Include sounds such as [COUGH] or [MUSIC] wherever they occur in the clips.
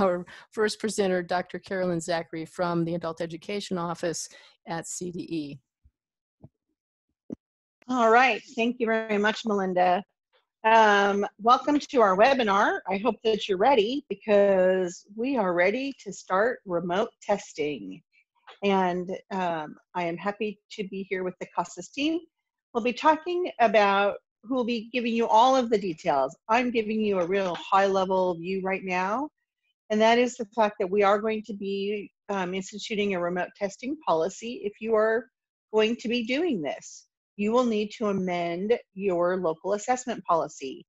our first presenter, Dr. Carolyn Zachry from the Adult Education Office at CDE. All right, thank you very much, Melinda. Um, welcome to our webinar. I hope that you're ready because we are ready to start remote testing. And um, I am happy to be here with the CASAS team. We'll be talking about who will be giving you all of the details. I'm giving you a real high level view right now, and that is the fact that we are going to be um, instituting a remote testing policy if you are going to be doing this. You will need to amend your local assessment policy.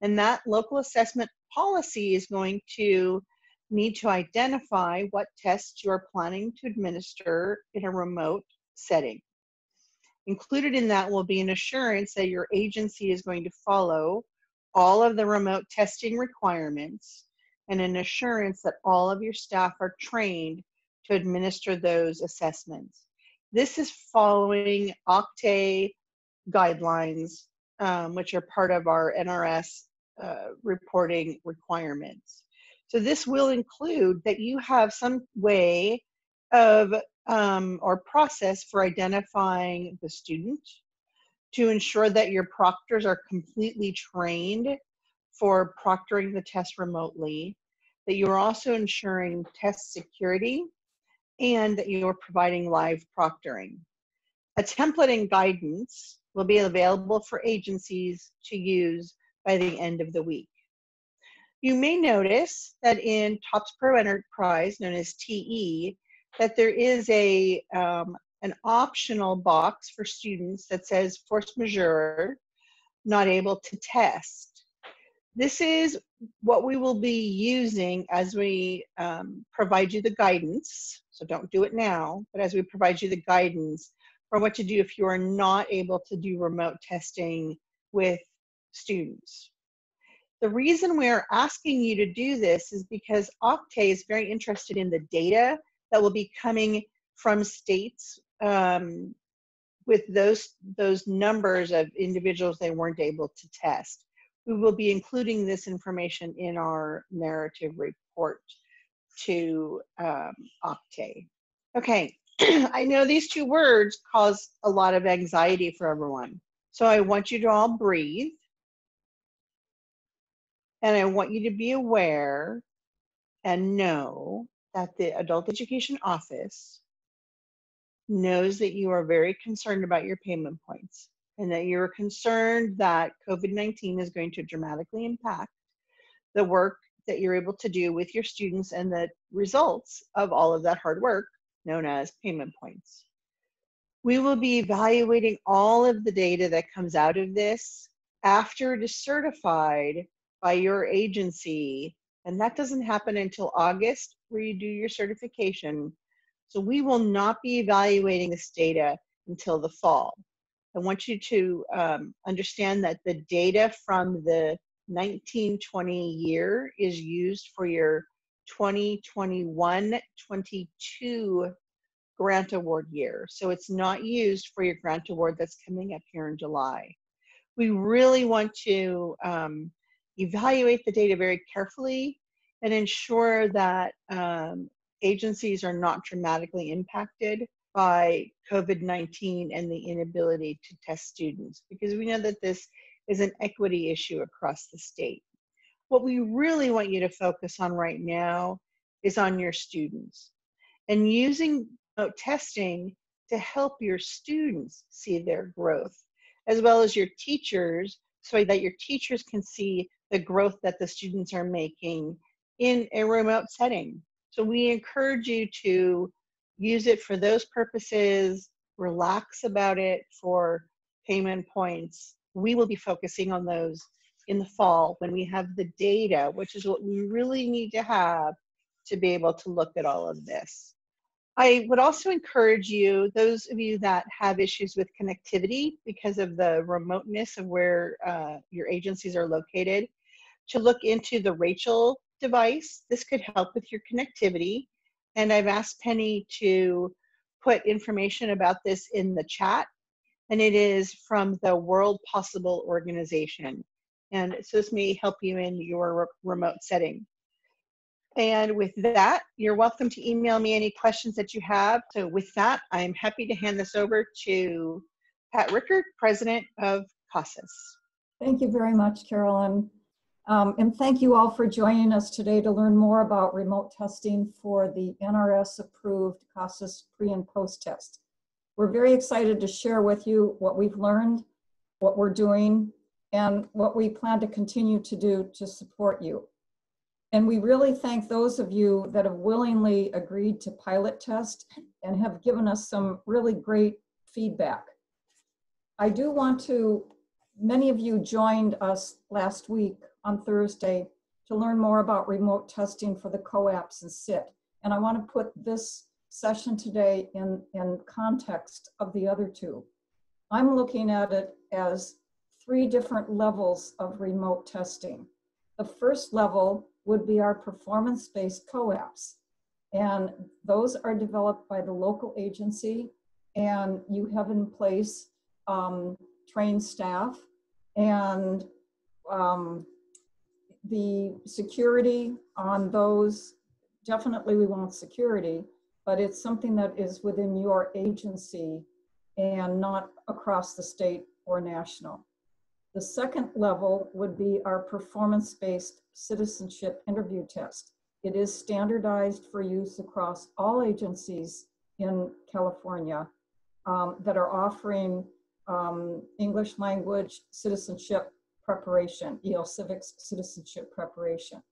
And that local assessment policy is going to need to identify what tests you are planning to administer in a remote setting. Included in that will be an assurance that your agency is going to follow all of the remote testing requirements and an assurance that all of your staff are trained to administer those assessments. This is following OCTAE guidelines, um, which are part of our NRS uh, reporting requirements. So this will include that you have some way of um, or process for identifying the student to ensure that your proctors are completely trained for proctoring the test remotely, that you're also ensuring test security, and that you're providing live proctoring. A template and guidance will be available for agencies to use by the end of the week. You may notice that in TOPS Pro Enterprise, known as TE, that there is a um, an optional box for students that says force majeure, not able to test. This is what we will be using as we um, provide you the guidance. So don't do it now, but as we provide you the guidance for what to do if you are not able to do remote testing with students. The reason we're asking you to do this is because OCTAE is very interested in the data that will be coming from states um, with those those numbers of individuals they weren't able to test. We will be including this information in our narrative report to um, OCTAE. Okay, [CLEARS THROAT] I know these two words cause a lot of anxiety for everyone. So I want you to all breathe. And I want you to be aware and know that the Adult Education Office knows that you are very concerned about your payment points and that you're concerned that COVID 19 is going to dramatically impact the work that you're able to do with your students and the results of all of that hard work known as payment points. We will be evaluating all of the data that comes out of this after it is certified by your agency and that doesn't happen until August where you do your certification. So we will not be evaluating this data until the fall. I want you to um, understand that the data from the 1920 year is used for your 2021 22 grant award year. So it's not used for your grant award that's coming up here in July. We really want to um, evaluate the data very carefully and ensure that um, agencies are not dramatically impacted by COVID 19 and the inability to test students, because we know that this is an equity issue across the state. What we really want you to focus on right now is on your students and using testing to help your students see their growth, as well as your teachers, so that your teachers can see the growth that the students are making in a remote setting. So we encourage you to use it for those purposes, relax about it for payment points. We will be focusing on those in the fall when we have the data, which is what we really need to have to be able to look at all of this. I would also encourage you, those of you that have issues with connectivity because of the remoteness of where uh, your agencies are located, to look into the RACHEL device. This could help with your connectivity. And I've asked Penny to put information about this in the chat. And it is from the World Possible Organization. And so this may help you in your re remote setting. And with that, you're welcome to email me any questions that you have. So with that, I'm happy to hand this over to Pat Rickard, President of CASAS. Thank you very much, Carolyn. Um, and thank you all for joining us today to learn more about remote testing for the NRS approved CASAS pre and post test. We're very excited to share with you what we've learned, what we're doing, and what we plan to continue to do to support you. And we really thank those of you that have willingly agreed to pilot test and have given us some really great feedback. I do want to, many of you joined us last week on Thursday to learn more about remote testing for the COAPS and SIT. And I want to put this session today in, in context of the other two. I'm looking at it as three different levels of remote testing. The first level would be our performance-based COAPs. And those are developed by the local agency and you have in place um, trained staff and um, the security on those, definitely we want security, but it's something that is within your agency and not across the state or national. The second level would be our performance-based citizenship interview test. It is standardized for use across all agencies in California um, that are offering um, English language citizenship preparation, EL Civics citizenship preparation.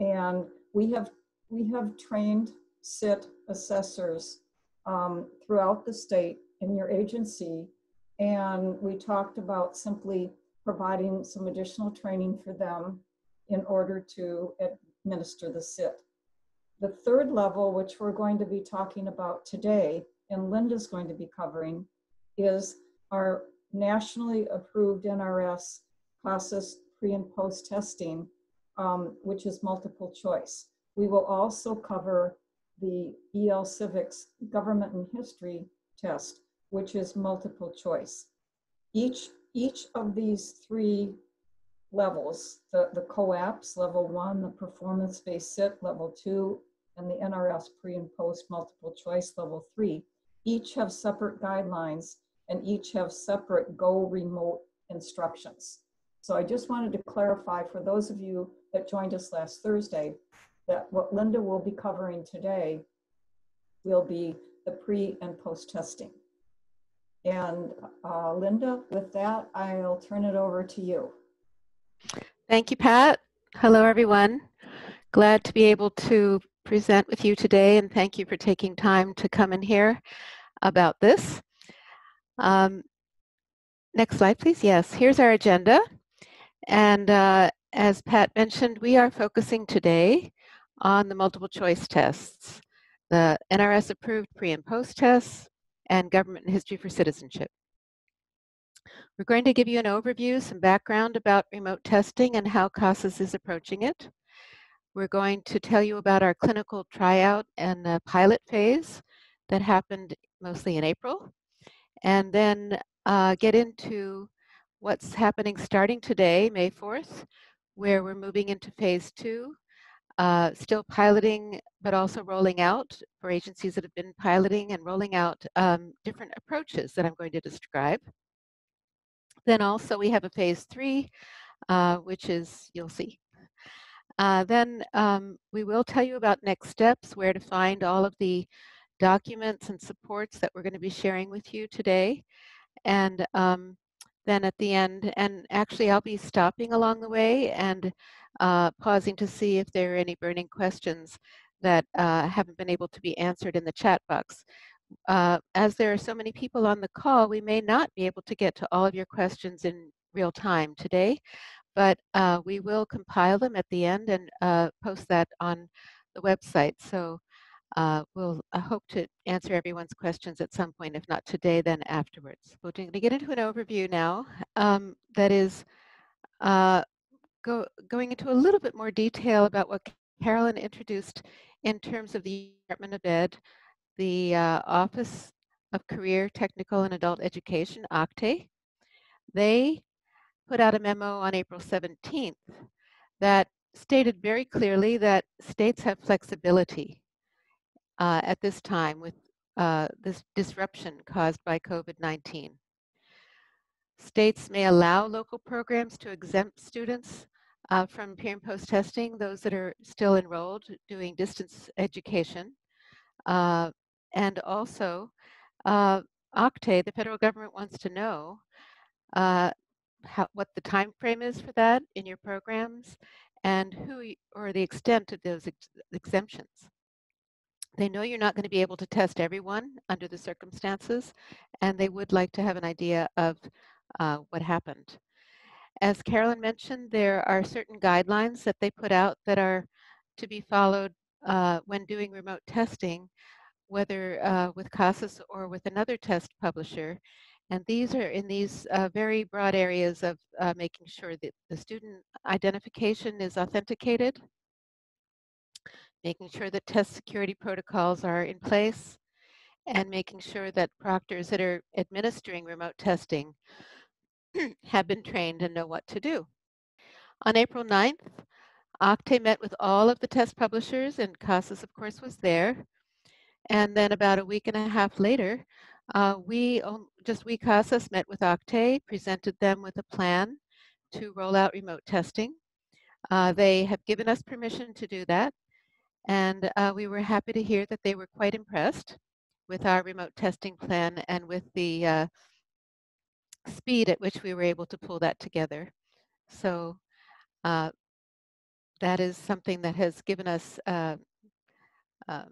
And we have, we have trained SIT assessors um, throughout the state in your agency. And we talked about simply providing some additional training for them in order to administer the SIT. The third level, which we're going to be talking about today, and Linda's going to be covering, is our nationally approved NRS CASAS pre and post testing, um, which is multiple choice. We will also cover the EL Civics Government and History test, which is multiple choice. Each, each of these three levels, the, the COAPS, level one, the performance-based SIT, level two, and the NRS pre and post multiple choice, level three, each have separate guidelines and each have separate go remote instructions. So I just wanted to clarify for those of you that joined us last Thursday that what Linda will be covering today will be the pre and post testing. And uh, Linda, with that, I'll turn it over to you. Thank you, Pat. Hello, everyone. Glad to be able to present with you today, and thank you for taking time to come and hear about this. Um, next slide, please. Yes, here's our agenda. And uh, as Pat mentioned, we are focusing today on the multiple choice tests, the NRS approved pre and post tests, and government and history for citizenship. We're going to give you an overview, some background about remote testing and how CASAS is approaching it. We're going to tell you about our clinical tryout and pilot phase that happened mostly in April, and then uh, get into what's happening starting today, May 4th, where we're moving into phase two, uh, still piloting, but also rolling out for agencies that have been piloting and rolling out um, different approaches that I'm going to describe. Then also we have a phase three, uh, which is, you'll see. Uh, then um, we will tell you about next steps, where to find all of the documents and supports that we're going to be sharing with you today. And um, then at the end, and actually I'll be stopping along the way and uh, pausing to see if there are any burning questions that uh, haven't been able to be answered in the chat box. Uh, as there are so many people on the call, we may not be able to get to all of your questions in real time today, but uh, we will compile them at the end and uh, post that on the website. So uh, we'll I hope to answer everyone's questions at some point, if not today, then afterwards. We're going to get into an overview now um, that is uh, go, going into a little bit more detail about what Carolyn introduced in terms of the Department of Ed, the uh, Office of Career, Technical, and Adult Education, OCTAE. They put out a memo on April 17th that stated very clearly that states have flexibility uh, at this time with uh, this disruption caused by COVID-19. States may allow local programs to exempt students uh, from pre and post testing, those that are still enrolled doing distance education. Uh, and also, uh, OCTAE, the federal government wants to know uh, how, what the time frame is for that in your programs and who or the extent of those ex exemptions. They know you're not going to be able to test everyone under the circumstances, and they would like to have an idea of uh, what happened. As Carolyn mentioned, there are certain guidelines that they put out that are to be followed uh, when doing remote testing, whether uh, with CASAS or with another test publisher. And these are in these uh, very broad areas of uh, making sure that the student identification is authenticated, making sure that test security protocols are in place, and making sure that proctors that are administering remote testing [CLEARS THROAT] have been trained and know what to do. On April 9th, OCTAE met with all of the test publishers, and CASAS, of course, was there. And then about a week and a half later, uh, we, just we CASAS met with OCTAE, presented them with a plan to roll out remote testing. Uh, they have given us permission to do that, and uh, we were happy to hear that they were quite impressed with our remote testing plan and with the uh, speed at which we were able to pull that together. So uh, that is something that has given us, uh, uh,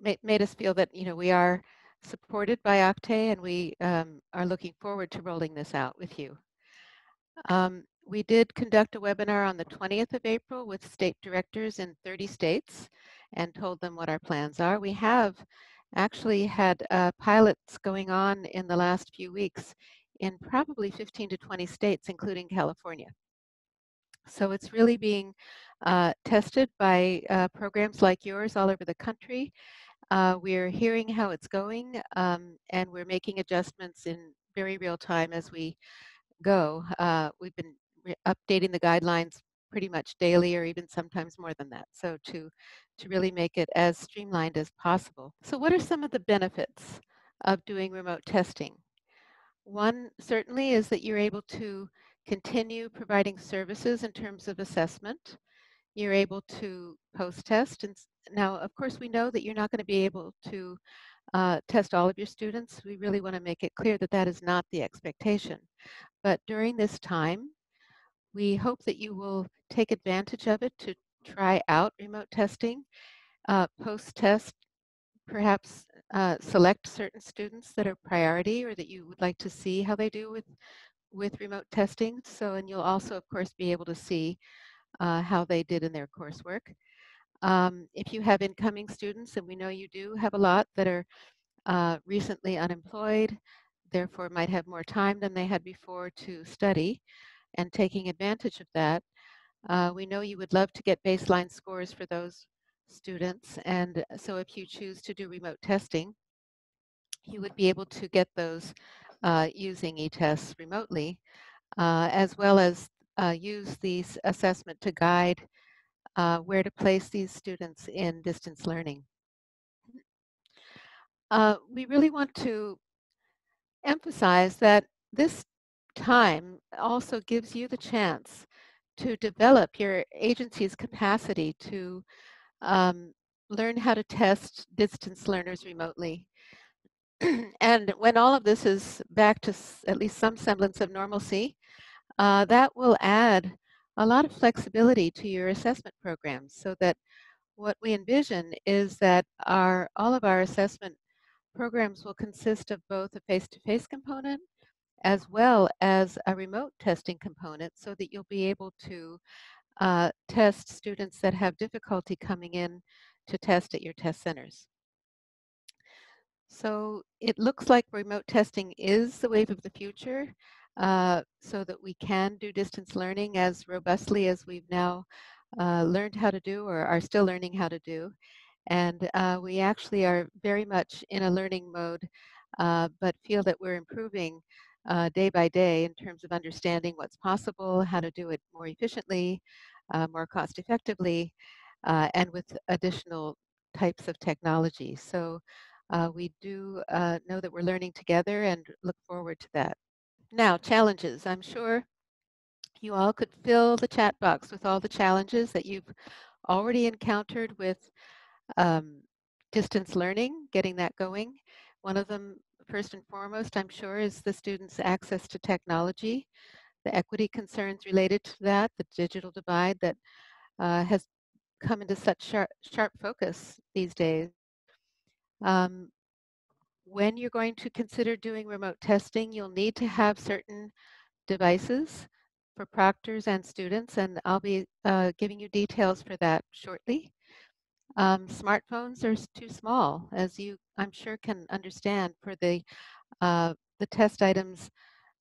made, made us feel that, you know, we are supported by OCTAE and we um, are looking forward to rolling this out with you. Um, we did conduct a webinar on the 20th of April with state directors in 30 states and told them what our plans are. We have actually had uh, pilots going on in the last few weeks in probably 15 to 20 states, including California. So it's really being uh, tested by uh, programs like yours all over the country. Uh, we're hearing how it's going um, and we're making adjustments in very real time as we go. Uh, we've been updating the guidelines pretty much daily or even sometimes more than that. So to, to really make it as streamlined as possible. So what are some of the benefits of doing remote testing? One certainly is that you're able to continue providing services in terms of assessment. You're able to post-test. And now, of course, we know that you're not going to be able to uh, test all of your students. We really want to make it clear that that is not the expectation. But during this time, we hope that you will take advantage of it to try out remote testing, uh, post-test, perhaps uh, select certain students that are priority or that you would like to see how they do with, with remote testing. So, and you'll also, of course, be able to see uh, how they did in their coursework. Um, if you have incoming students, and we know you do have a lot that are uh, recently unemployed, therefore might have more time than they had before to study, and taking advantage of that. Uh, we know you would love to get baseline scores for those students, and so if you choose to do remote testing, you would be able to get those uh, using eTests remotely, uh, as well as uh, use these assessment to guide uh, where to place these students in distance learning. Uh, we really want to emphasize that this time also gives you the chance to develop your agency's capacity to um, learn how to test distance learners remotely. [CLEARS THROAT] and when all of this is back to at least some semblance of normalcy, uh, that will add a lot of flexibility to your assessment programs so that what we envision is that our all of our assessment programs will consist of both a face-to-face -face component as well as a remote testing component so that you'll be able to uh, test students that have difficulty coming in to test at your test centers. So it looks like remote testing is the wave of the future uh, so that we can do distance learning as robustly as we've now uh, learned how to do or are still learning how to do. And uh, we actually are very much in a learning mode, uh, but feel that we're improving uh, day by day in terms of understanding what's possible, how to do it more efficiently, uh, more cost effectively uh, and with additional types of technology. So uh, we do uh, know that we're learning together and look forward to that. Now, challenges. I'm sure you all could fill the chat box with all the challenges that you've already encountered with um, distance learning, getting that going. One of them, first and foremost, I'm sure, is the students' access to technology, the equity concerns related to that, the digital divide that uh, has come into such sharp, sharp focus these days. Um, when you're going to consider doing remote testing, you'll need to have certain devices for proctors and students, and I'll be uh, giving you details for that shortly. Um, smartphones are too small, as you, I'm sure, can understand for the, uh, the test items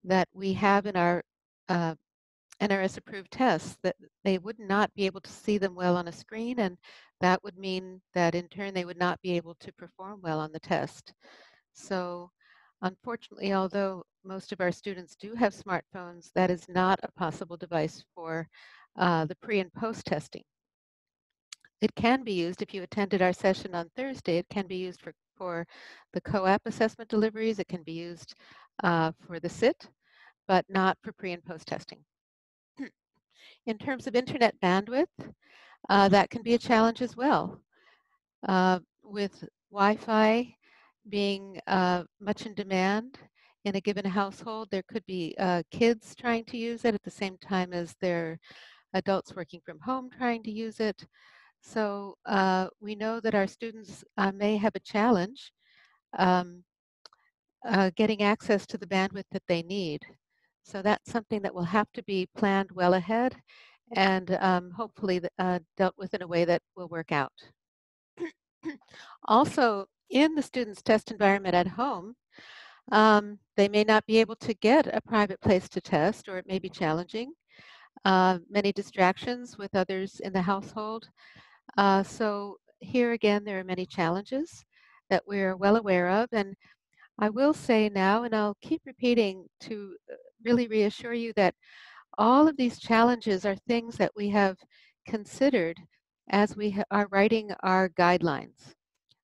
that we have in our uh, NRS approved tests, that they would not be able to see them well on a screen, and that would mean that in turn they would not be able to perform well on the test. So unfortunately, although most of our students do have smartphones, that is not a possible device for uh, the pre and post testing. It can be used, if you attended our session on Thursday, it can be used for, for the COAP assessment deliveries, it can be used uh, for the SIT, but not for pre and post testing. [CLEARS THROAT] In terms of internet bandwidth, uh, that can be a challenge as well. Uh, with Wi-Fi being uh, much in demand in a given household. There could be uh, kids trying to use it at the same time as their adults working from home trying to use it. So uh, we know that our students uh, may have a challenge um, uh, getting access to the bandwidth that they need. So that's something that will have to be planned well ahead and um, hopefully uh, dealt with in a way that will work out. [CLEARS THROAT] also, in the student's test environment at home, um, they may not be able to get a private place to test, or it may be challenging. Uh, many distractions with others in the household. Uh, so here again, there are many challenges that we're well aware of. And I will say now, and I'll keep repeating to uh, really reassure you that all of these challenges are things that we have considered as we are writing our guidelines.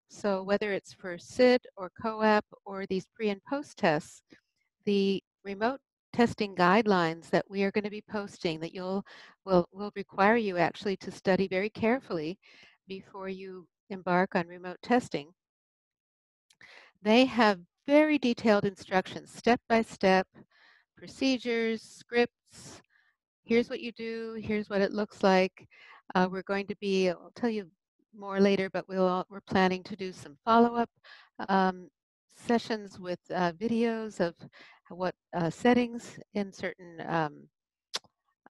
So whether it's for SIT or COAP or these pre and post tests, the remote testing guidelines that we are going to be posting that you'll will will require you actually to study very carefully before you embark on remote testing. They have very detailed instructions, step by step, procedures, scripts. Here's what you do, here's what it looks like. Uh, we're going to be, I'll tell you more later, but we'll, we're planning to do some follow-up um, sessions with uh, videos of what uh, settings in certain um,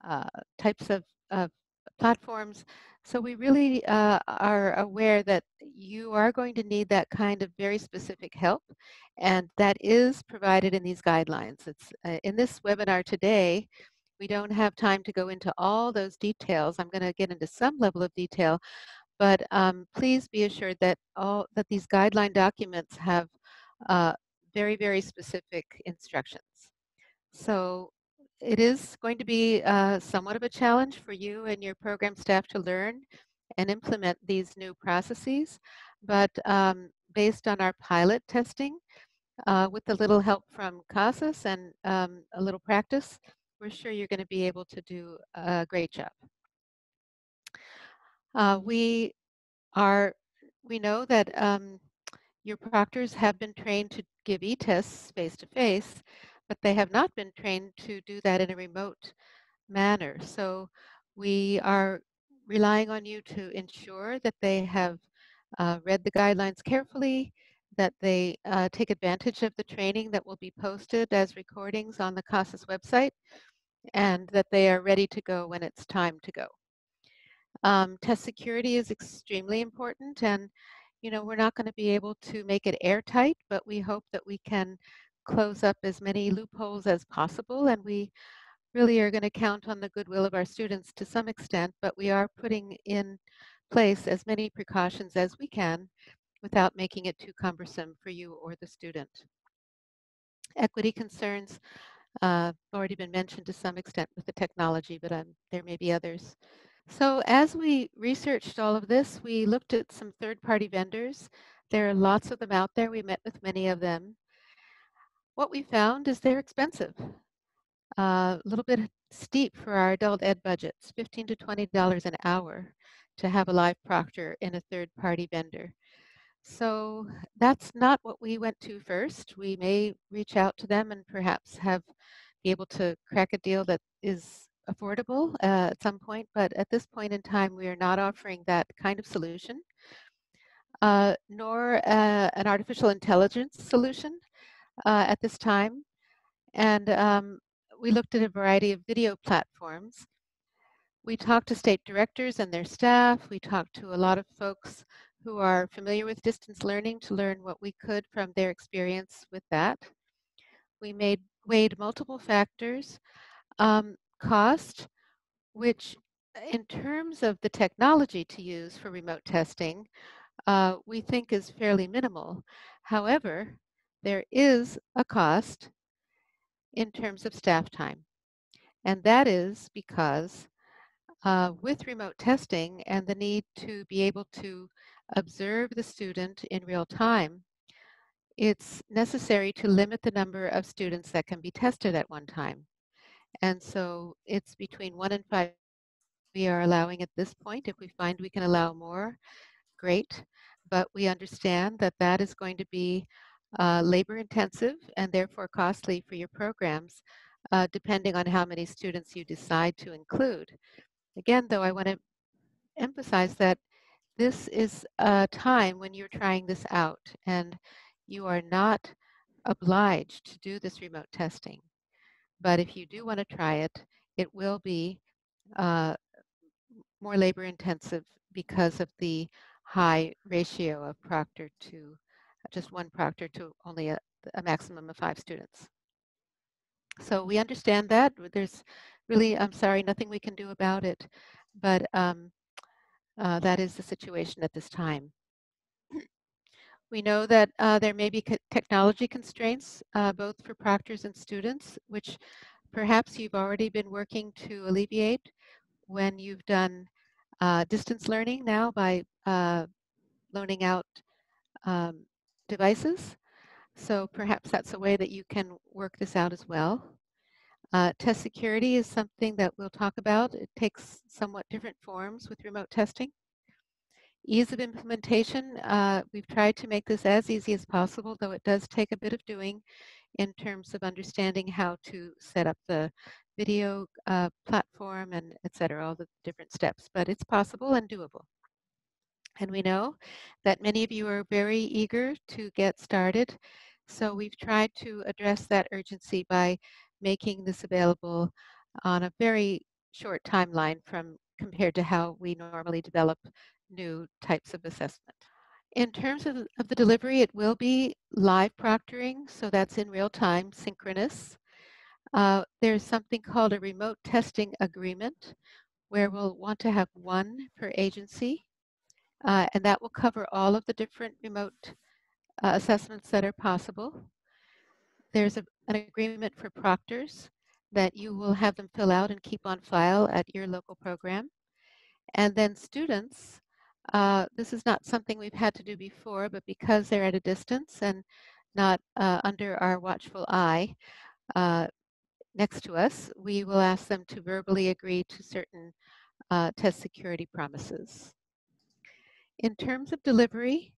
uh, types of, of, platforms. So we really uh, are aware that you are going to need that kind of very specific help, and that is provided in these guidelines. It's uh, in this webinar today. We don't have time to go into all those details. I'm going to get into some level of detail, but um, please be assured that all that these guideline documents have uh, very, very specific instructions. So it is going to be uh, somewhat of a challenge for you and your program staff to learn and implement these new processes, but um, based on our pilot testing, uh, with a little help from CASAS and um, a little practice, we're sure you're going to be able to do a great job. Uh, we are, we know that um, your proctors have been trained to give e-tests face-to-face, but they have not been trained to do that in a remote manner. So we are relying on you to ensure that they have uh, read the guidelines carefully, that they uh, take advantage of the training that will be posted as recordings on the CASAS website, and that they are ready to go when it's time to go. Um, test security is extremely important and you know, we're not going to be able to make it airtight, but we hope that we can close up as many loopholes as possible and we really are going to count on the goodwill of our students to some extent, but we are putting in place as many precautions as we can without making it too cumbersome for you or the student. Equity concerns uh, already been mentioned to some extent with the technology, but um, there may be others. So as we researched all of this, we looked at some third-party vendors. There are lots of them out there. We met with many of them. What we found is they're expensive, a little bit steep for our adult ed budgets, 15 to $20 an hour to have a live proctor in a third-party vendor. So that's not what we went to first. We may reach out to them and perhaps have be able to crack a deal that is affordable uh, at some point, but at this point in time, we are not offering that kind of solution, uh, nor uh, an artificial intelligence solution uh, at this time. And um, we looked at a variety of video platforms. We talked to state directors and their staff. We talked to a lot of folks who are familiar with distance learning to learn what we could from their experience with that. We made weighed multiple factors. Um, cost, which in terms of the technology to use for remote testing, uh, we think is fairly minimal. However, there is a cost in terms of staff time. And that is because uh, with remote testing and the need to be able to observe the student in real time, it's necessary to limit the number of students that can be tested at one time. And so it's between one and five we are allowing at this point. If we find we can allow more, great. But we understand that that is going to be uh, labor intensive and therefore costly for your programs, uh, depending on how many students you decide to include. Again, though, I want to emphasize that this is a time when you're trying this out and you are not obliged to do this remote testing. But if you do want to try it, it will be uh, more labor intensive because of the high ratio of proctor to just one proctor to only a, a maximum of five students. So we understand that. There's really, I'm sorry, nothing we can do about it, but um, uh, that is the situation at this time. We know that uh, there may be technology constraints, uh, both for proctors and students, which perhaps you've already been working to alleviate when you've done uh, distance learning now by uh, loaning out um, devices. So perhaps that's a way that you can work this out as well. Uh, test security is something that we'll talk about. It takes somewhat different forms with remote testing. Ease of implementation, uh, we've tried to make this as easy as possible, though it does take a bit of doing in terms of understanding how to set up the video uh, platform and et cetera, all the different steps, but it's possible and doable. And we know that many of you are very eager to get started. So we've tried to address that urgency by making this available on a very short timeline from compared to how we normally develop new types of assessment. In terms of, of the delivery, it will be live proctoring, so that's in real time, synchronous. Uh, there's something called a remote testing agreement where we'll want to have one per agency, uh, and that will cover all of the different remote uh, assessments that are possible. There's a, an agreement for proctors that you will have them fill out and keep on file at your local program. And then students uh, this is not something we've had to do before, but because they're at a distance and not uh, under our watchful eye uh, next to us, we will ask them to verbally agree to certain uh, test security promises. In terms of delivery,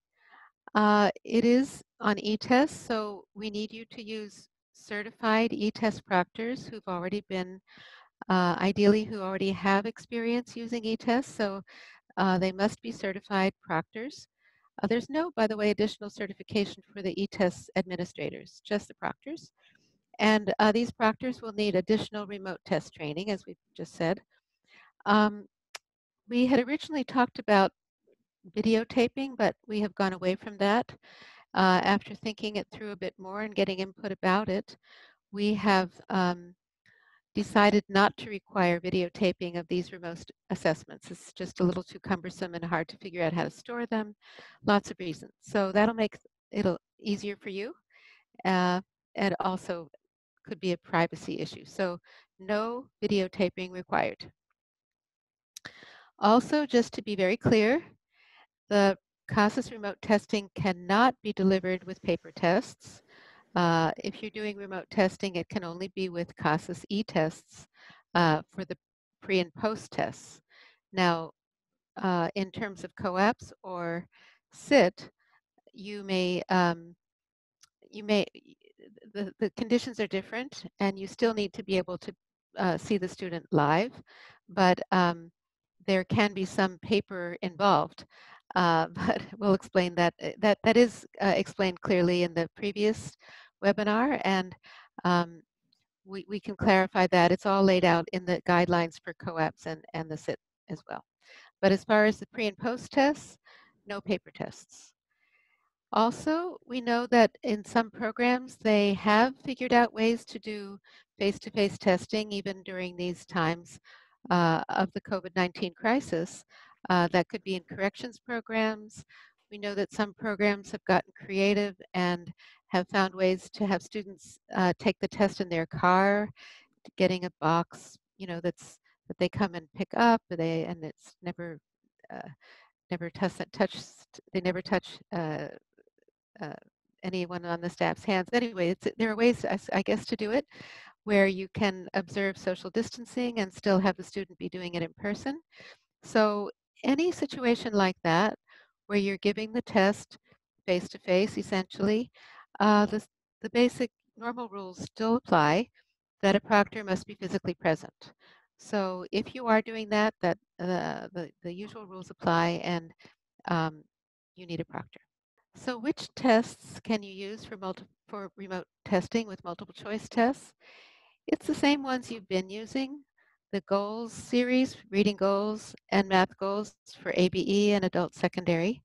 uh, it is on eTest, so we need you to use certified eTest proctors who've already been, uh, ideally who already have experience using eTest. So uh, they must be certified proctors. Uh, there's no, by the way, additional certification for the eTest administrators, just the proctors. And uh, these proctors will need additional remote test training, as we've just said. Um, we had originally talked about videotaping, but we have gone away from that. Uh, after thinking it through a bit more and getting input about it, we have um, decided not to require videotaping of these remote assessments. It's just a little too cumbersome and hard to figure out how to store them. Lots of reasons. So that'll make it easier for you. Uh, and also could be a privacy issue. So no videotaping required. Also, just to be very clear, the CASAS remote testing cannot be delivered with paper tests. Uh, if you're doing remote testing, it can only be with CASAS e-tests uh, for the pre and post tests. Now, uh, in terms of COAPS or SIT, you may um, you may the, the conditions are different and you still need to be able to uh, see the student live, but um, there can be some paper involved. Uh, [LAUGHS] but we'll explain that. Uh, that, that is uh, explained clearly in the previous webinar and um, we, we can clarify that. It's all laid out in the guidelines for COAPS and, and the SIT as well. But as far as the pre and post tests, no paper tests. Also, we know that in some programs, they have figured out ways to do face-to-face -face testing even during these times uh, of the COVID-19 crisis. Uh, that could be in corrections programs. We know that some programs have gotten creative and have found ways to have students uh, take the test in their car, getting a box, you know, that's that they come and pick up. They and it's never uh, never touch touch they never touch uh, uh, anyone on the staff's hands. Anyway, there are ways, I guess, to do it where you can observe social distancing and still have the student be doing it in person. So any situation like that, where you're giving the test face-to-face, essentially, uh, the, the basic normal rules still apply that a proctor must be physically present. So if you are doing that, that uh, the, the usual rules apply and um, you need a proctor. So which tests can you use for, multi for remote testing with multiple choice tests? It's the same ones you've been using. The goals series, reading goals and math goals for ABE and adult secondary.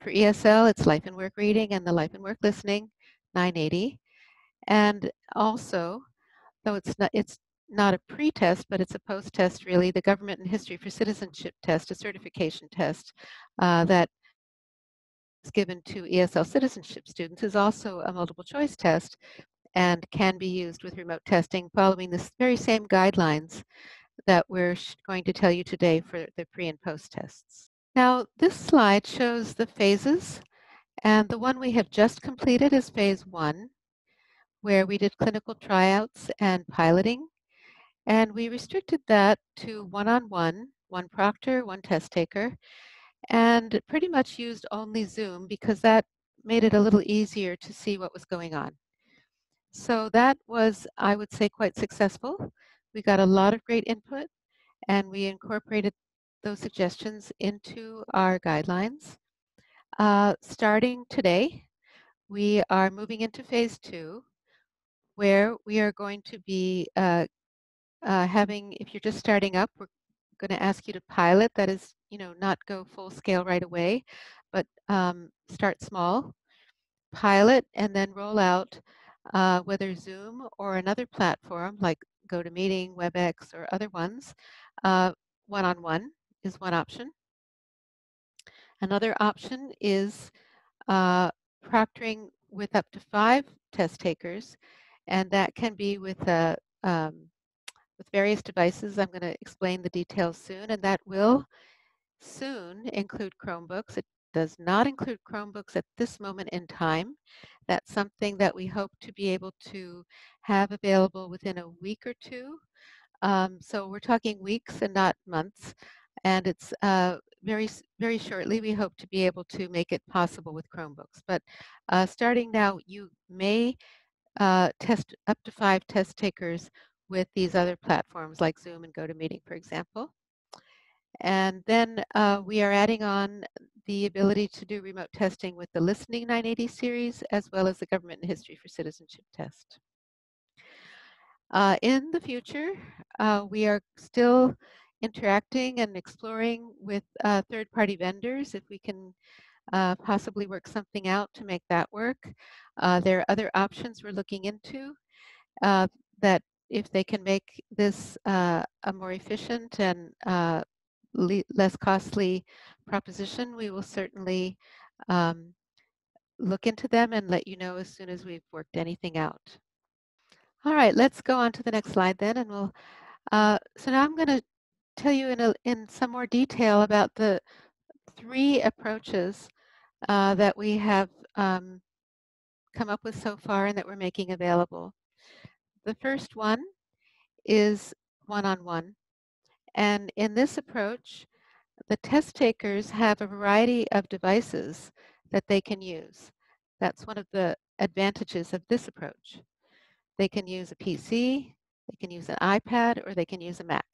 For ESL, it's life and work reading and the life and work listening, 980. And also, though it's not, it's not a pre-test, but it's a post-test really, the Government and History for Citizenship test, a certification test uh, that is given to ESL citizenship students is also a multiple choice test and can be used with remote testing following the very same guidelines that we're going to tell you today for the pre and post tests. Now, this slide shows the phases, and the one we have just completed is phase one, where we did clinical tryouts and piloting, and we restricted that to one-on-one, -on -one, one proctor, one test taker, and pretty much used only Zoom because that made it a little easier to see what was going on. So that was, I would say, quite successful. We got a lot of great input and we incorporated those suggestions into our guidelines. Uh, starting today, we are moving into phase two, where we are going to be uh, uh, having, if you're just starting up, we're going to ask you to pilot. That is, you know, not go full scale right away, but um, start small, pilot, and then roll out uh, whether Zoom or another platform like GoToMeeting, WebEx, or other ones. Uh, one-on-one -on -one is one option. Another option is uh, proctoring with up to five test takers, and that can be with a um, with various devices. I'm going to explain the details soon, and that will soon include Chromebooks. It does not include Chromebooks at this moment in time. That's something that we hope to be able to have available within a week or two. Um, so we're talking weeks and not months. And it's uh, very, very shortly, we hope to be able to make it possible with Chromebooks. But uh, starting now, you may uh, test up to five test takers with these other platforms like Zoom and GoToMeeting, for example. And then uh, we are adding on the ability to do remote testing with the Listening 980 series, as well as the Government and History for Citizenship test. Uh, in the future, uh, we are still interacting and exploring with uh, third-party vendors if we can uh, possibly work something out to make that work. Uh, there are other options we're looking into uh, that if they can make this a more efficient and less costly proposition, we will certainly um, look into them and let you know as soon as we've worked anything out. All right, let's go on to the next slide then, and we'll. Uh, so now I'm going to tell you in, a, in some more detail about the three approaches uh, that we have um, come up with so far and that we're making available. The first one is one-on-one. -on -one. And in this approach, the test takers have a variety of devices that they can use. That's one of the advantages of this approach. They can use a PC, they can use an iPad, or they can use a Mac.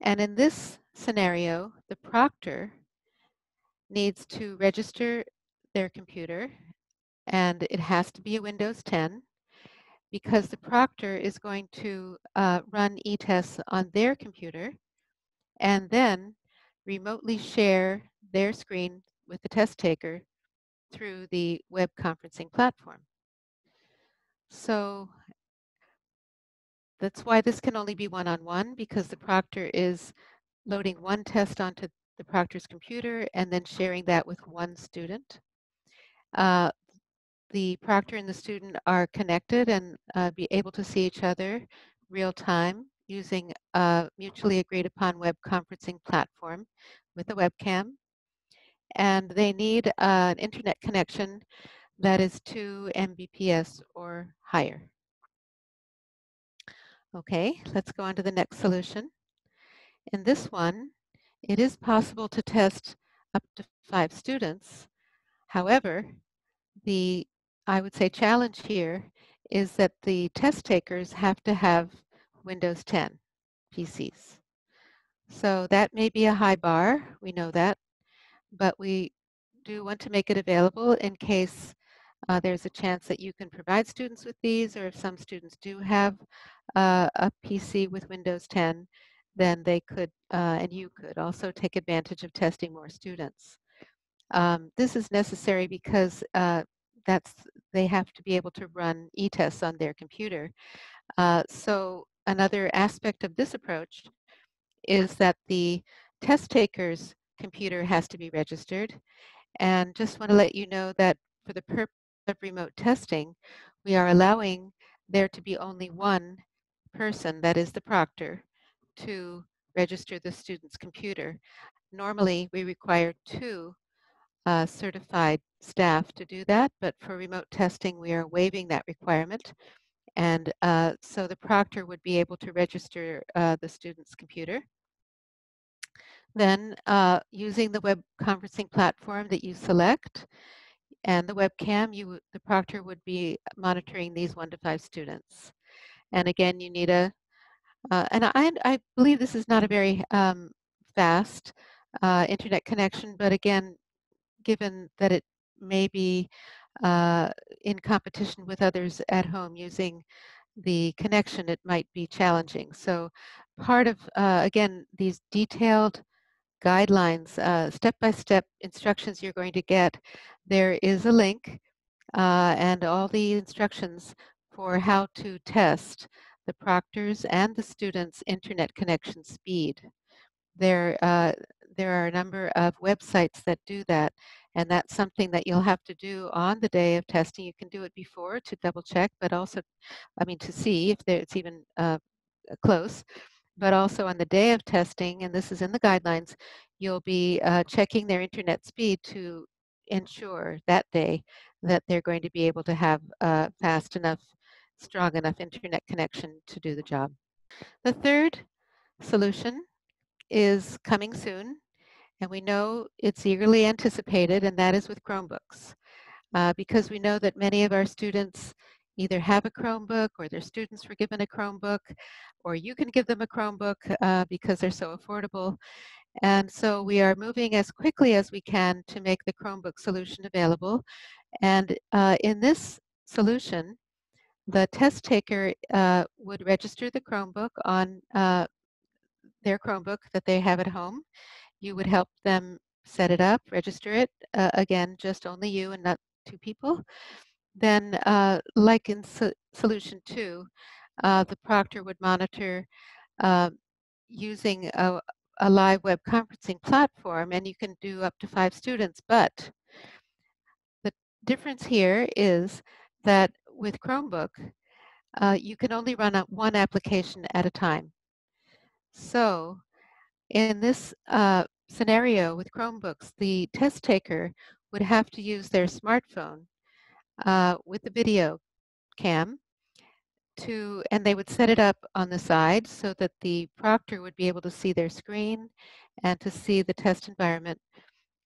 And in this scenario, the proctor needs to register their computer, and it has to be a Windows 10 because the proctor is going to uh, run e-tests on their computer and then remotely share their screen with the test taker through the web conferencing platform. So that's why this can only be one-on-one -on -one because the proctor is loading one test onto the proctor's computer and then sharing that with one student. Uh, the proctor and the student are connected and uh, be able to see each other real time using a mutually agreed upon web conferencing platform with a webcam. And they need uh, an internet connection that is 2 Mbps or higher. Okay, let's go on to the next solution. In this one, it is possible to test up to five students. However, the, I would say, challenge here is that the test takers have to have Windows 10 PCs. So that may be a high bar, we know that, but we do want to make it available in case uh, there's a chance that you can provide students with these, or if some students do have uh, a PC with Windows 10, then they could, uh, and you could also take advantage of testing more students. Um, this is necessary because uh, that's they have to be able to run e-tests on their computer. Uh, so another aspect of this approach is that the test taker's computer has to be registered. And just want to let you know that for the purpose of remote testing, we are allowing there to be only one person, that is the proctor, to register the student's computer. Normally, we require two uh, certified staff to do that, but for remote testing, we are waiving that requirement. And uh, so the proctor would be able to register uh, the student's computer. Then uh, using the web conferencing platform that you select and the webcam, you, the proctor would be monitoring these one to five students. And again, you need a, uh, and I, I believe this is not a very um, fast uh, internet connection, but again, given that it may be uh, in competition with others at home using the connection, it might be challenging. So part of, uh, again, these detailed guidelines, uh, step-by-step -step instructions you're going to get, there is a link uh, and all the instructions for how to test the proctors and the students' internet connection speed. There, uh, there are a number of websites that do that. And that's something that you'll have to do on the day of testing. You can do it before to double check, but also, I mean, to see if it's even uh, close. But also on the day of testing, and this is in the guidelines, you'll be uh, checking their internet speed to ensure that day that they're going to be able to have a fast enough, strong enough internet connection to do the job. The third solution is coming soon. And we know it's eagerly anticipated, and that is with Chromebooks. Uh, because we know that many of our students either have a Chromebook or their students were given a Chromebook, or you can give them a Chromebook uh, because they're so affordable. And so we are moving as quickly as we can to make the Chromebook solution available. And uh, in this solution, the test taker uh, would register the Chromebook on uh, their Chromebook that they have at home you would help them set it up, register it. Uh, again, just only you and not two people. Then, uh, like in so solution two, uh, the proctor would monitor uh, using a, a live web conferencing platform, and you can do up to five students. But the difference here is that with Chromebook, uh, you can only run one application at a time. So in this uh, scenario with Chromebooks, the test taker would have to use their smartphone uh, with the video cam to, and they would set it up on the side so that the proctor would be able to see their screen and to see the test environment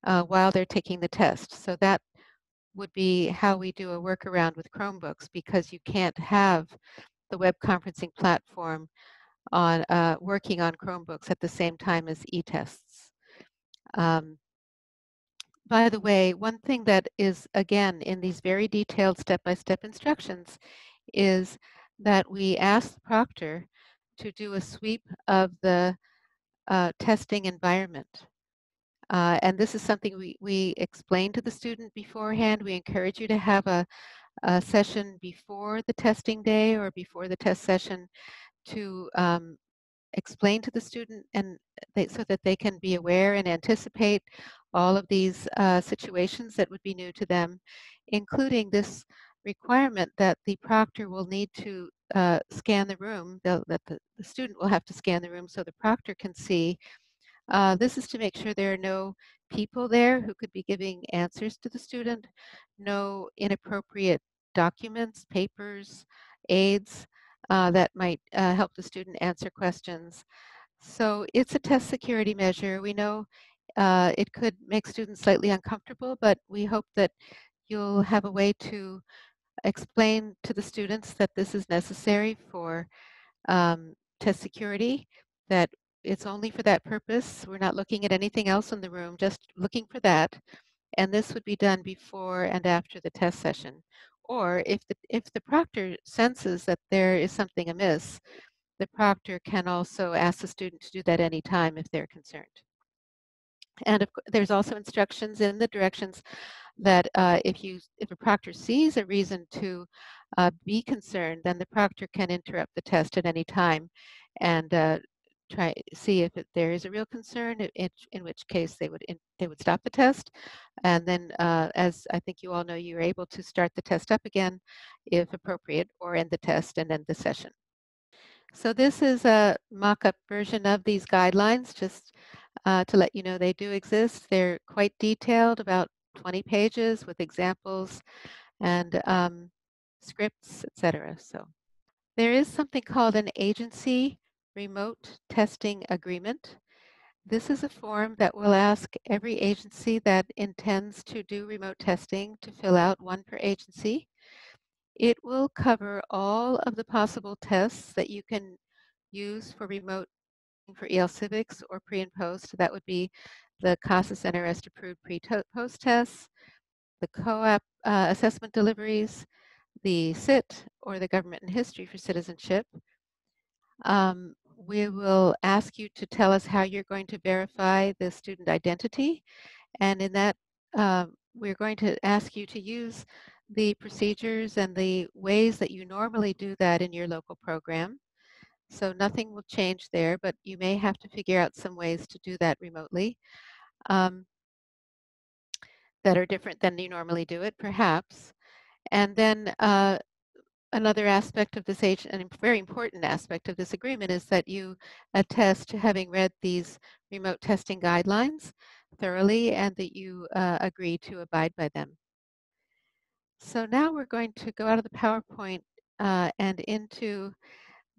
uh, while they're taking the test. So that would be how we do a workaround with Chromebooks because you can't have the web conferencing platform on uh, working on Chromebooks at the same time as e-tests. Um, by the way, one thing that is, again, in these very detailed step-by-step -step instructions is that we ask the proctor to do a sweep of the uh, testing environment. Uh, and this is something we, we explain to the student beforehand. We encourage you to have a, a session before the testing day or before the test session to um, explain to the student and they, so that they can be aware and anticipate all of these uh, situations that would be new to them, including this requirement that the proctor will need to uh, scan the room, that the, the, student will have to scan the room so the proctor can see. Uh, this is to make sure there are no people there who could be giving answers to the student, no inappropriate documents, papers, aids uh, that might uh, help the student answer questions. So it's a test security measure. We know uh, it could make students slightly uncomfortable, but we hope that you'll have a way to explain to the students that this is necessary for um, test security, that it's only for that purpose. We're not looking at anything else in the room, just looking for that. And this would be done before and after the test session. Or if the, if the proctor senses that there is something amiss, the proctor can also ask the student to do that anytime if they're concerned. And of, there's also instructions in the directions that uh, if you if a proctor sees a reason to uh, be concerned, then the proctor can interrupt the test at any time and uh, try see if it, there is a real concern. In, in which case they would in, they would stop the test, and then uh, as I think you all know, you're able to start the test up again if appropriate, or end the test and end the session. So this is a mock-up version of these guidelines, just uh, to let you know they do exist. They're quite detailed, about 20 pages with examples and um, scripts, etc. So there is something called an agency remote testing agreement. This is a form that will ask every agency that intends to do remote testing to fill out one per agency. It will cover all of the possible tests that you can use for remote for EL Civics or pre and post. That would be the CASAS NRS approved pre-post tests, the COAP uh, assessment deliveries, the SIT or the government and history for citizenship. Um, we will ask you to tell us how you're going to verify the student identity. And in that, uh, we're going to ask you to use the procedures and the ways that you normally do that in your local program. So nothing will change there, but you may have to figure out some ways to do that remotely um, that are different than you normally do it, perhaps. And then uh, another aspect of this age, and very important aspect of this agreement is that you attest to having read these remote testing guidelines thoroughly and that you uh, agree to abide by them. So now we're going to go out of the PowerPoint uh, and into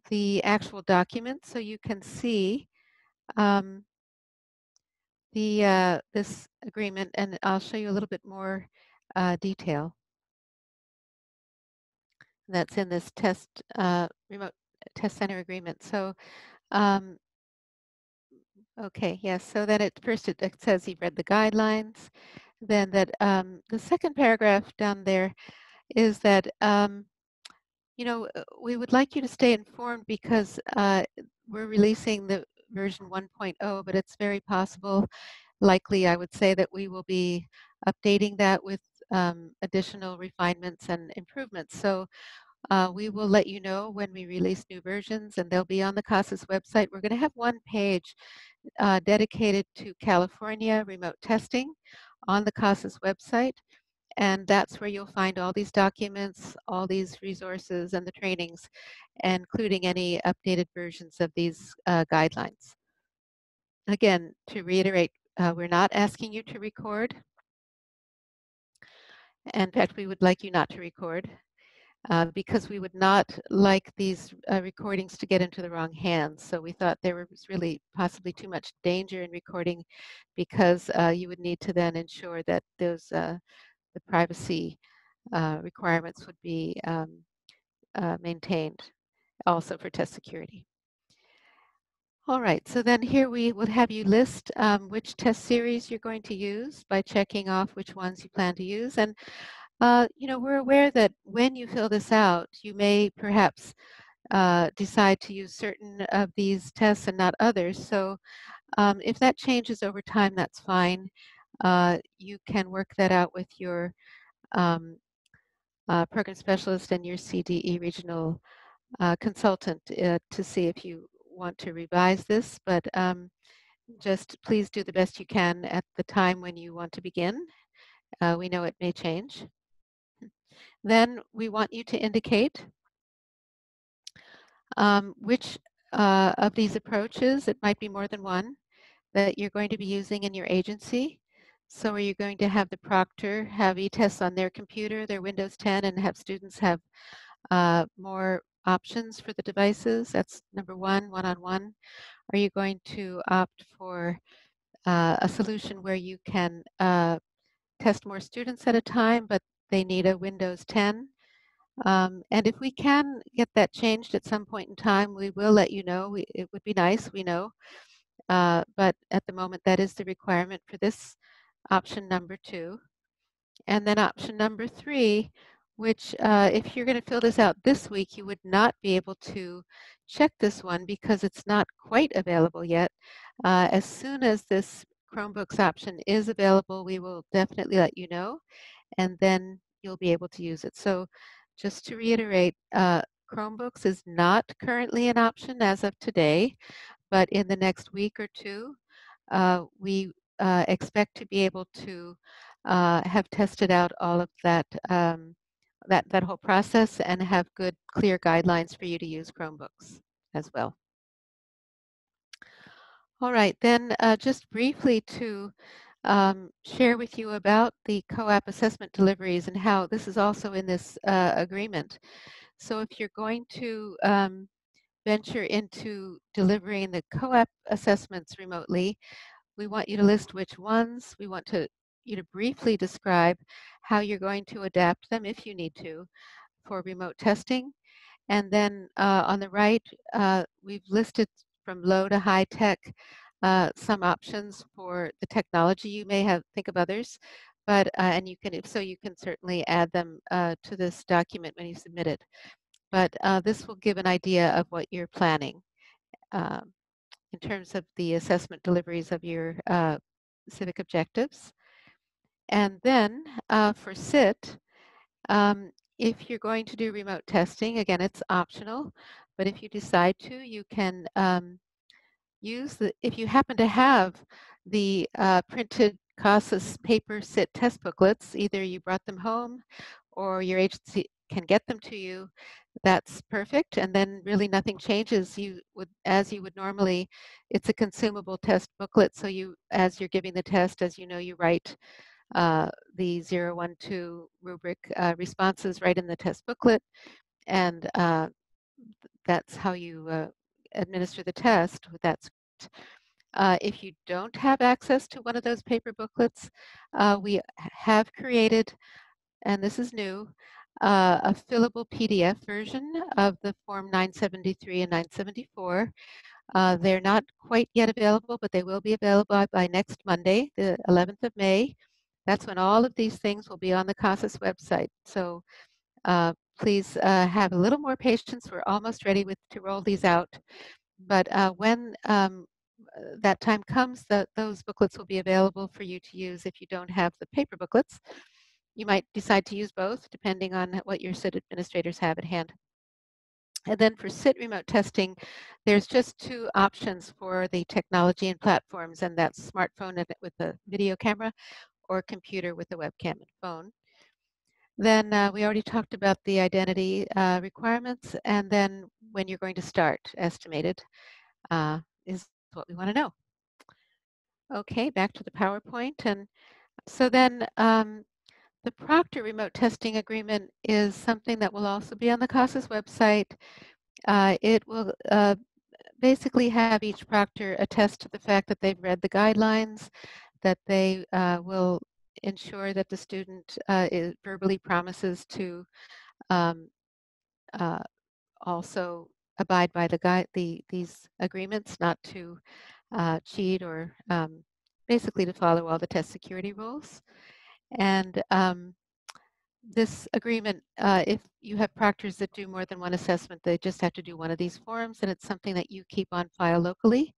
the actual document so you can see um, the uh, this agreement, and I'll show you a little bit more uh, detail. That's in this test uh, remote test center agreement. So, um, okay, yes. So then at first it, it, says you've read the guidelines. Then that um, the second paragraph down there is that um, you know uh, we would like you to stay informed because uh, we're releasing the version 1.0, but it's very possible, likely I would say that we will be updating that with um, additional refinements and improvements. So uh, we will let you know when we release new versions and they'll be on the CASAS website. We're going to have one page uh, dedicated to California remote testing on the CASAS website. And that's where you'll find all these documents, all these resources and the trainings, including any updated versions of these uh, guidelines. Again, to reiterate, uh, we're not asking you to record. In fact, we would like you not to record uh, because we would not like these uh, recordings to get into the wrong hands. So we thought there was really possibly too much danger in recording because uh, you would need to then ensure that those uh, the privacy uh, requirements would be um, uh, maintained also for test security. All right, so then here we would have you list um, which test series you're going to use by checking off which ones you plan to use. And, uh, you know, we're aware that when you fill this out, you may perhaps uh, decide to use certain of these tests and not others. So um, if that changes over time, that's fine. Uh, you can work that out with your um, uh, program specialist and your CDE regional uh, consultant uh, to see if you want to revise this, but um, just please do the best you can at the time when you want to begin. Uh, we know it may change. Then we want you to indicate um, which uh, of these approaches, it might be more than one, that you're going to be using in your agency. So are you going to have the proctor have e-tests on their computer, their Windows 10, and have students have uh, more options for the devices. That's number one, one-on-one. Are you going to opt for uh, a solution where you can uh, test more students at a time, but they need a Windows 10? Um, and if we can get that changed at some point in time, we will let you know. We, it would be nice, we know. Uh, but at the moment, that is the requirement for this option number two. And then option number three which uh, if you're going to fill this out this week, you would not be able to check this one because it's not quite available yet. Uh, as soon as this Chromebooks option is available, we will definitely let you know, and then you'll be able to use it. So just to reiterate, uh, Chromebooks is not currently an option as of today, but in the next week or two, uh, we uh, expect to be able to uh, have tested out all of that um, that, that whole process and have good, clear guidelines for you to use Chromebooks as well. All right, then uh, just briefly to um, share with you about the COAP assessment deliveries and how this is also in this uh, agreement. So if you're going to um, venture into delivering the COAP assessments remotely, we want you to list which ones. We want to you to briefly describe how you're going to adapt them if you need to for remote testing. And then uh, on the right, uh, we've listed from low to high tech uh, some options for the technology. You may have think of others, but uh, and you can if so you can certainly add them uh, to this document when you submit it. But uh, this will give an idea of what you're planning um, in terms of the assessment deliveries of your civic objectives. And then uh, for SIT, um, if you're going to do remote testing, again, it's optional, but if you decide to, you can um, use the, if you happen to have the uh, printed CASAS paper SIT test booklets, either you brought them home or your agency can get them to you, that's perfect. And then really nothing changes. You would, as you would normally, it's a consumable test booklet. So you, as you're giving the test, as you know, you write uh, the 012 rubric uh, responses right in the test booklet, and uh, that's how you uh, administer the test with that script. Uh, if you don't have access to one of those paper booklets, uh, we have created, and this is new, a fillable PDF version of the Form 973 and 974. they're not quite yet available, but they will be available by next Monday, the 11th of May. That's when all of these things will be on the CASAS website. So uh, please uh, have a little more patience. We're almost ready with, to roll these out. But uh, when um, uh, that time comes, the, those booklets will be available for you to use if you don't have the paper booklets. You might decide to use both depending on what your SIT administrators have at hand. And then for SIT remote testing, there's just two options for the technology and platforms, and that's smartphone with a video camera or computer with a webcam and phone. Then uh, we already talked about the identity uh, requirements, and then when you're going to start, estimated, uh, is what we want to know. Okay, back to the PowerPoint. And so then um, the Proctor remote testing agreement is something that will also be on the CASAS website. Uh, it will uh, basically have each proctor attest to the fact that they've read the guidelines, that they uh, will ensure that the student uh, verbally promises to um, uh, also abide by the guide, the, these agreements, not to uh, cheat or um, basically to follow all the test security rules. And um, this agreement, uh, if you have proctors that do more than one assessment, they just have to do one of these forms, and it's something that you keep on file locally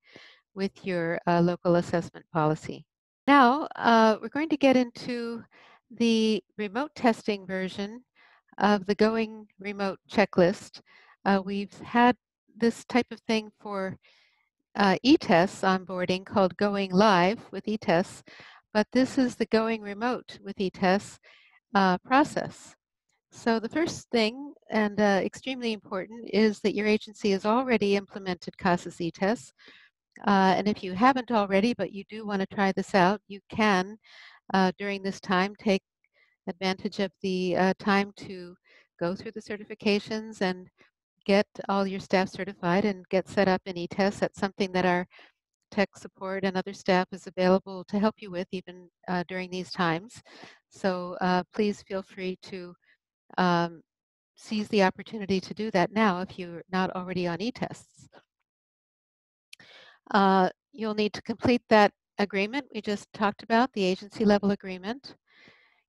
with your uh, local assessment policy. Now, uh, we're going to get into the remote testing version of the Going Remote checklist. Uh, we've had this type of thing for uh, eTests onboarding called Going Live with eTests, but this is the Going Remote with eTests uh, process. So the first thing, and uh, extremely important, is that your agency has already implemented CASAS eTests. Uh, and if you haven't already, but you do want to try this out, you can, uh, during this time, take advantage of the uh, time to go through the certifications and get all your staff certified and get set up in eTests. That's something that our tech support and other staff is available to help you with even uh, during these times. So uh, please feel free to um, seize the opportunity to do that now if you're not already on eTests. Uh, you'll need to complete that agreement we just talked about, the agency level agreement.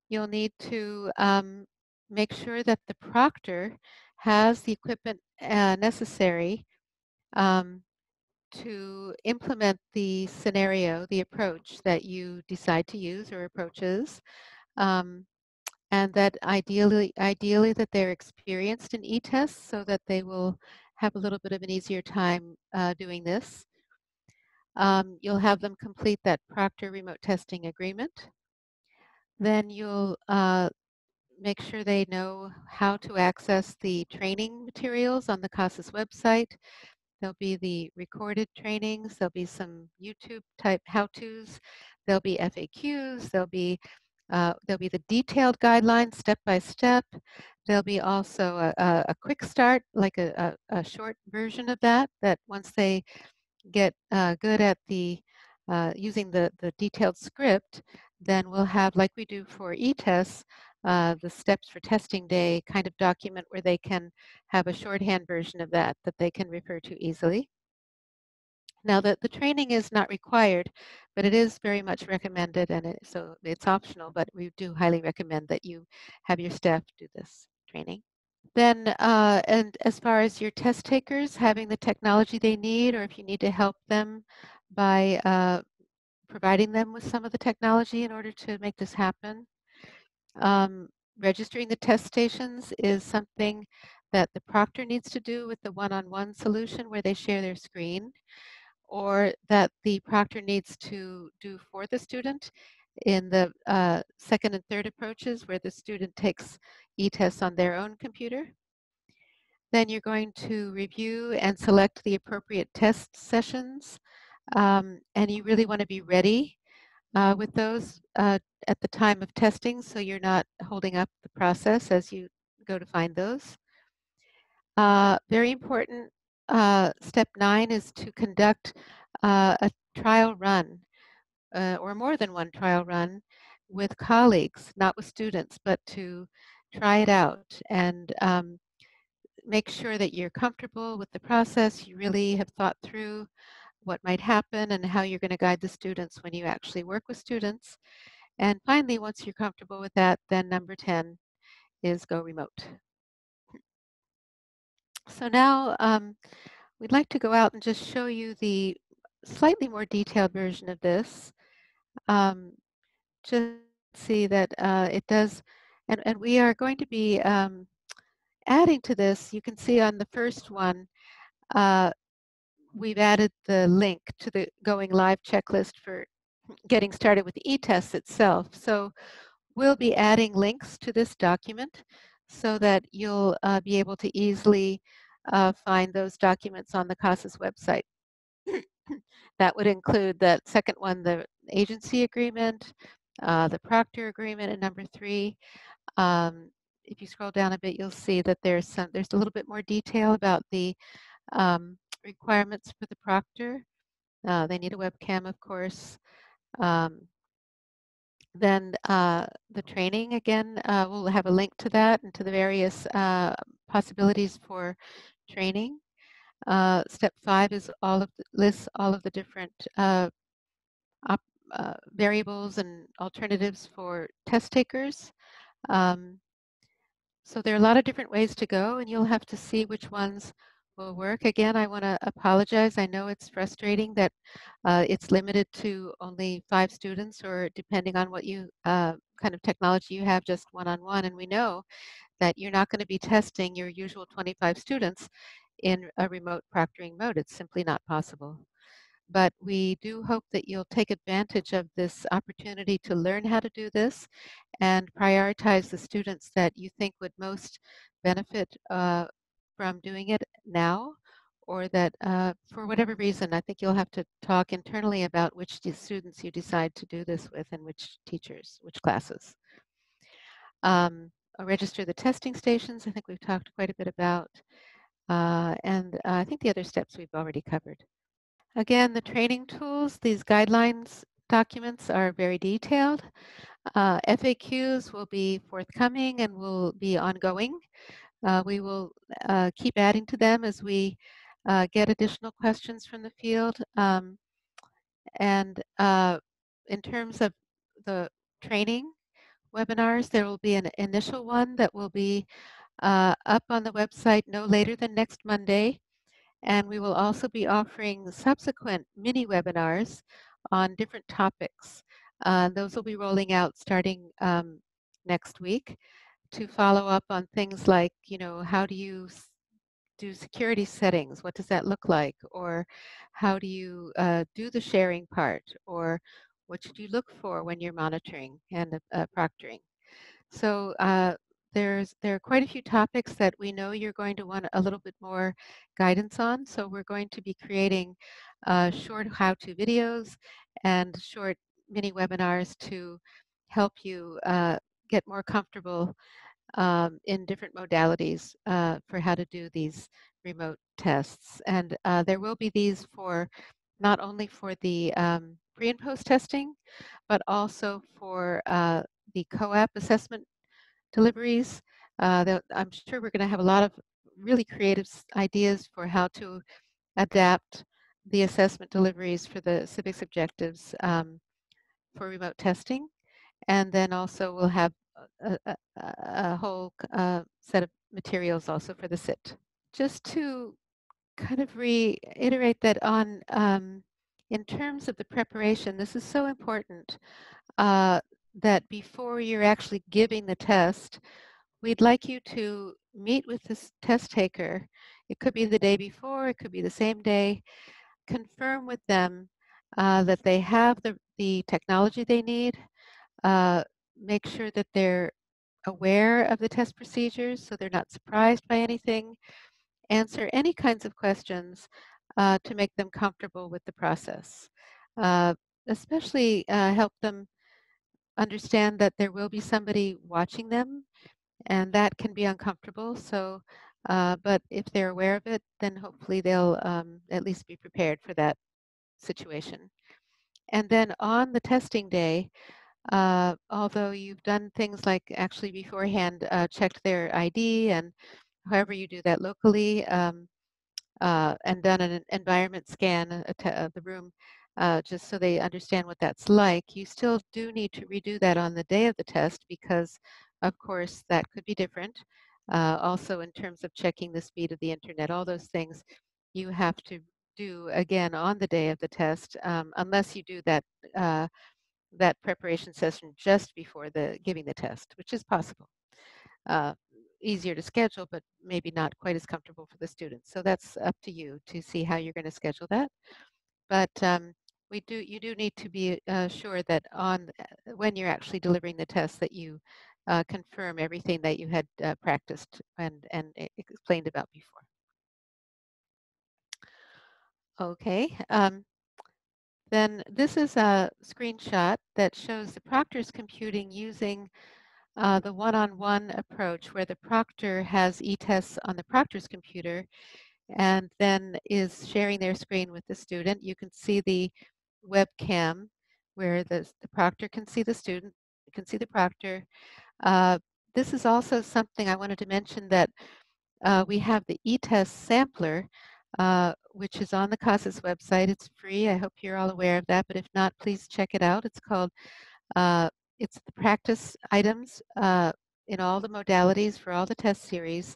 You'll need to um, make sure that the proctor has the equipment uh, necessary um, to implement the scenario, the approach that you decide to use or approaches, um, and that ideally, ideally that they're experienced in e-tests so that they will have a little bit of an easier time uh, doing this. Um, you'll have them complete that Proctor remote testing agreement. Then you'll uh, make sure they know how to access the training materials on the CASAS website. There'll be the recorded trainings, there'll be some YouTube type how-tos, there'll be FAQs, there'll be uh, there'll be the detailed guidelines step by step. There'll be also a, a, a quick start, like a, a, short version of that, that once they get uh, good at the uh, using the, the detailed script, then we'll have, like we do for e-tests, uh, the steps for testing day kind of document where they can have a shorthand version of that that they can refer to easily. Now the, the training is not required, but it is very much recommended and it, so it's optional, but we do highly recommend that you have your staff do this training. Then, uh, and as far as your test takers having the technology they need, or if you need to help them by uh, providing them with some of the technology in order to make this happen. Um, registering the test stations is something that the proctor needs to do with the one-on-one -on -one solution where they share their screen or that the proctor needs to do for the student in the uh, second and third approaches where the student takes e-tests on their own computer. Then you're going to review and select the appropriate test sessions um, and you really want to be ready uh, with those uh, at the time of testing so you're not holding up the process as you go to find those. Uh, very important, uh, step nine is to conduct uh, a trial run uh, or more than one trial run with colleagues, not with students, but to try it out and um, make sure that you're comfortable with the process, you really have thought through what might happen and how you're going to guide the students when you actually work with students. And finally, once you're comfortable with that, then number 10 is go remote. So now um, we'd like to go out and just show you the slightly more detailed version of this. Um, just see that uh, it does, and, and we are going to be um, adding to this, you can see on the first one, uh, we've added the link to the going live checklist for getting started with the e-tests itself. So we'll be adding links to this document so that you'll uh, be able to easily uh, find those documents on the CASAS website. [CLEARS THROAT] that would include that second one, the agency agreement, uh, the proctor agreement, and number three. Um, if you scroll down a bit, you'll see that there's some, there's a little bit more detail about the um, requirements for the proctor. Uh, they need a webcam, of course. Um, then uh, the training, again, uh, we'll have a link to that and to the various uh, possibilities for training. Uh, step five is all of the, lists all of the different uh, variables and alternatives for test takers. Um, so there are a lot of different ways to go, and you'll have to see which ones will work. Again, I want to apologize. I know it's frustrating that uh, it's limited to only five students or depending on what you uh, kind of technology you have, just one-on-one. -on -one. And we know that you're not going to be testing your usual 25 students in a remote proctoring mode. It's simply not possible. But we do hope that you'll take advantage of this opportunity to learn how to do this and prioritize the students that you think would most benefit uh, from doing it now or that uh, for whatever reason, I think you'll have to talk internally about which students you decide to do this with and which teachers, which classes. Um, register the testing stations, I think we've talked quite a bit about. Uh, and uh, I think the other steps we've already covered. Again, the training tools, these guidelines documents are very detailed. Uh, FAQs will be forthcoming and will be ongoing. Uh, we will uh, keep adding to them as we uh, get additional questions from the field. Um, and uh, in terms of the training webinars, there will be an initial one that will be uh, up on the website no later than next Monday. And we will also be offering subsequent mini webinars on different topics. Uh, those will be rolling out starting um, next week to follow up on things like, you know, how do you do security settings? What does that look like? Or how do you uh, do the sharing part? Or what should you look for when you're monitoring and uh, proctoring? So uh, there's there are quite a few topics that we know you're going to want a little bit more guidance on. So we're going to be creating uh, short how-to videos and short mini webinars to help you uh, get more comfortable um, in different modalities uh, for how to do these remote tests. And uh, there will be these for not only for the um, pre and post testing, but also for uh, the COAP assessment deliveries. Uh, I'm sure we're going to have a lot of really creative ideas for how to adapt the assessment deliveries for the civics objectives um, for remote testing. And then also we'll have a, a, a whole uh, set of materials also for the SIT. Just to kind of reiterate that on, um, in terms of the preparation, this is so important uh, that before you're actually giving the test, we'd like you to meet with this test taker. It could be the day before, it could be the same day. Confirm with them uh, that they have the, the technology they need, uh, make sure that they're aware of the test procedures so they're not surprised by anything, answer any kinds of questions uh, to make them comfortable with the process. Uh, especially uh, help them understand that there will be somebody watching them and that can be uncomfortable. So, uh, but if they're aware of it, then hopefully they'll um, at least be prepared for that situation. And then on the testing day, uh, although you've done things like actually beforehand uh, checked their ID and however you do that locally um, uh, and done an environment scan of the room uh, just so they understand what that's like, you still do need to redo that on the day of the test because of course that could be different. Uh, also in terms of checking the speed of the internet, all those things you have to do again on the day of the test um, unless you do that uh, that preparation session just before the giving the test, which is possible. Uh, easier to schedule, but maybe not quite as comfortable for the students. So that's up to you to see how you're going to schedule that. But um, we do you do need to be uh, sure that on uh, when you're actually delivering the test that you uh, confirm everything that you had uh, practiced and and explained about before. Okay. Um, then this is a screenshot that shows the proctor's computing using uh, the one-on-one -on -one approach where the proctor has e-tests on the proctor's computer and then is sharing their screen with the student. You can see the webcam where the, the proctor can see the student, can see the proctor. Uh, this is also something I wanted to mention that uh, we have the e-test sampler, uh, which is on the CASAS website. It's free. I hope you're all aware of that, but if not, please check it out. It's called, uh, it's the practice items uh, in all the modalities for all the test series.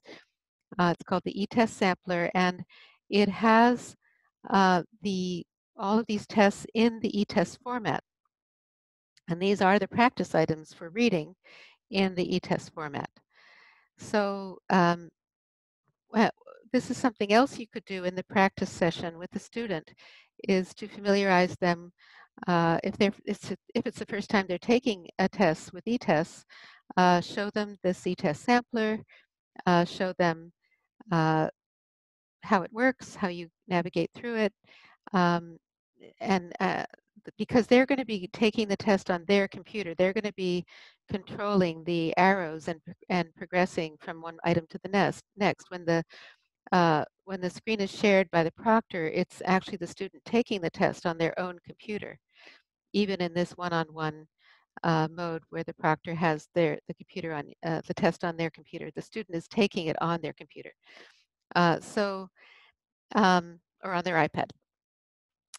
Uh, it's called the e-test sampler, and it has the all of these tests in the e-test format. And these are the practice items for reading in the e-test format. So um, well, this is something else you could do in the practice session with the student is to familiarize them uh, if they're it's, if it's the first time they're taking a test with e-tests, uh, show them this e-test sampler, uh, show them uh, how it works, how you navigate through it, um, and uh, because they're going to be taking the test on their computer, they're going to be controlling the arrows and and progressing from one item to the next. Next, when the uh, when the screen is shared by the proctor, it's actually the student taking the test on their own computer, even in this one-on-one uh, mode where the proctor has their the computer on uh, the test on their computer. The student is taking it on their computer. Uh, so, um, or on their iPad.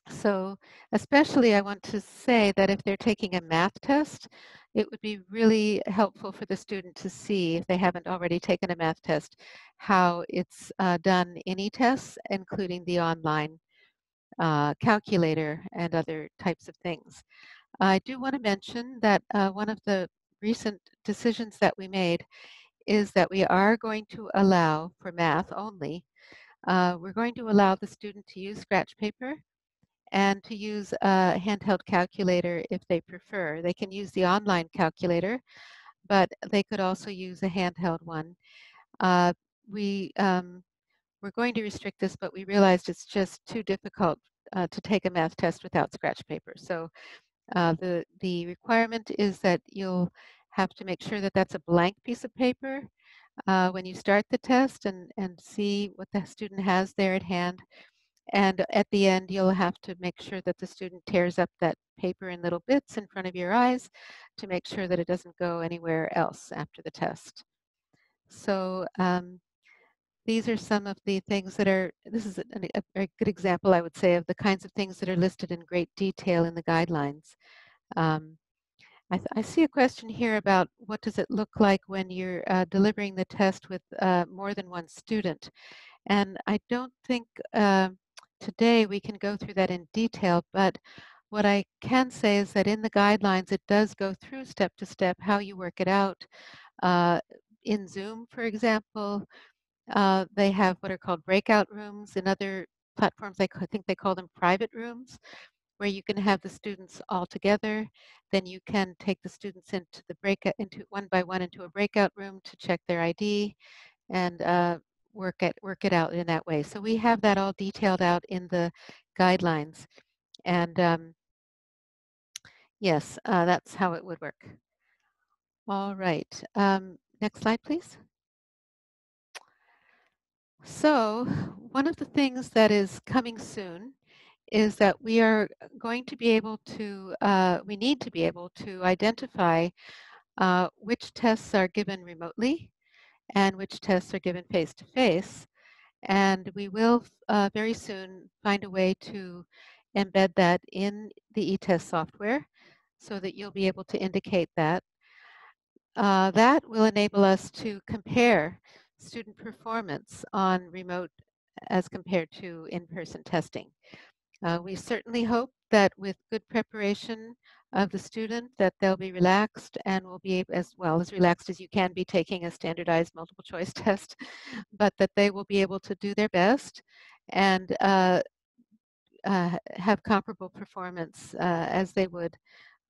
So especially I want to say that if they're taking a math test, it would be really helpful for the student to see, if they haven't already taken a math test, how it's uh, done in e-tests, including the online uh, calculator and other types of things. I do want to mention that uh, one of the recent decisions that we made is that we are going to allow, for math only, uh, we're going to allow the student to use scratch paper and to use a handheld calculator if they prefer. They can use the online calculator, but they could also use a handheld one. Uh, we, um, we're going to restrict this, but we realized it's just too difficult uh, to take a math test without scratch paper. So uh, the, the requirement is that you'll have to make sure that that's a blank piece of paper uh, when you start the test and, and see what the student has there at hand. And at the end, you'll have to make sure that the student tears up that paper in little bits in front of your eyes to make sure that it doesn't go anywhere else after the test. So um, these are some of the things that are, this is a, a, very good example, I would say, of the kinds of things that are listed in great detail in the guidelines. Um, I, I, see a question here about what does it look like when you're uh, delivering the test with uh, more than one student. And I don't think uh, today we can go through that in detail, but what I can say is that in the guidelines, it does go through step to step how you work it out. Uh, in Zoom, for example, uh, they have what are called breakout rooms. In other platforms, I think they call them private rooms, where you can have the students all together. Then you can take the students into the breakout, into one by one into a breakout room to check their ID and uh, work it work it out in that way. So we have that all detailed out in the guidelines, and um, yes, uh, that's how it would work. All right, um, next slide, please. So one of the things that is coming soon is that we are going to be able to, uh, we need to be able to identify uh, which tests are given remotely and which tests are given face-to-face. And we will uh, very soon find a way to embed that in the eTest software so that you'll be able to indicate that. Uh, that will enable us to compare student performance on remote as compared to in-person testing. Uh, we certainly hope that with good preparation of the student that they'll be relaxed and will be as well as relaxed as you can be taking a standardized multiple choice [LAUGHS] test, but that they will be able to do their best and uh, uh, have comparable performance uh, as they would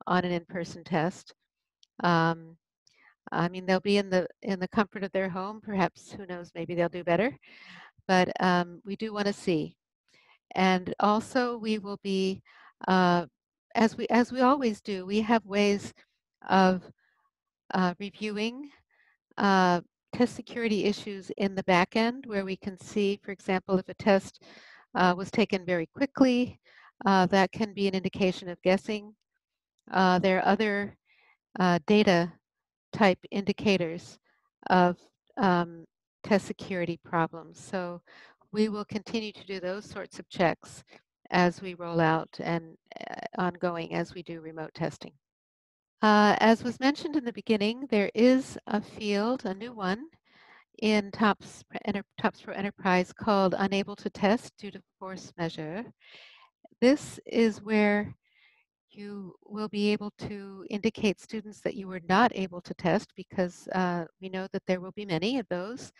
on an in-person test. Um, I mean, they'll be in the in the comfort of their home. Perhaps, who knows? Maybe they'll do better. But um, we do want to see, and also we will be, uh, as we as we always do. We have ways of uh, reviewing uh, test security issues in the back end, where we can see, for example, if a test uh, was taken very quickly, uh, that can be an indication of guessing. Uh, there are other data type indicators of um, test security problems. So we will continue to do those sorts of checks as we roll out and uh, ongoing as we do remote testing. Uh, as was mentioned in the beginning, there is a field, a new one, in TOPS, TOPS Pro Enterprise called Unable to Test due to force majeure. This is where you will be able to indicate students that you were not able to test because uh, we know that there will be many of those.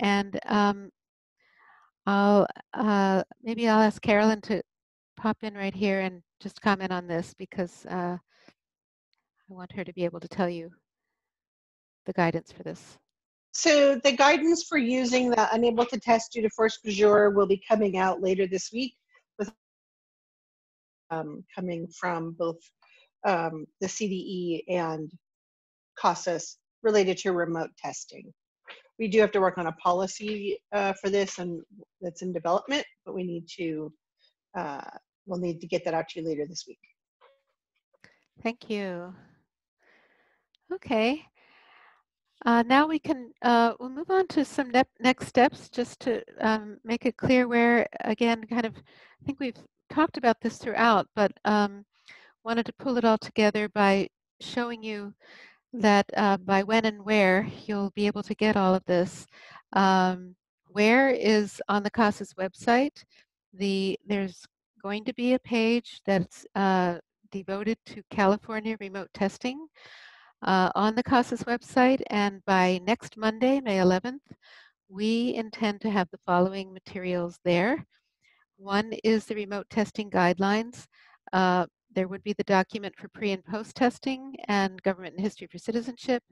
And um, I'll uh, maybe I'll ask Carolyn to pop in right here and just comment on this because uh, I want her to be able to tell you the guidance for this. So the guidance for using the unable to test due to force majeure will be coming out later this week um, coming from both um, the CDE and CASAS related to remote testing. We do have to work on a policy uh, for this and that's in development, but we need to, uh, we'll need to get that out to you later this week. Thank you. Okay. Uh, now we can, uh, we'll move on to some ne next steps just to um, make it clear where, again, kind of, I think we've talked about this throughout, but um, wanted to pull it all together by showing you that uh, by when and where you'll be able to get all of this. Um, where is on the CASAS website. The There's going to be a page that's uh, devoted to California remote testing uh, on the CASAS website. And by next Monday, May 11th, we intend to have the following materials there. One is the remote testing guidelines. Uh, there would be the document for pre and post testing and government and history for citizenship.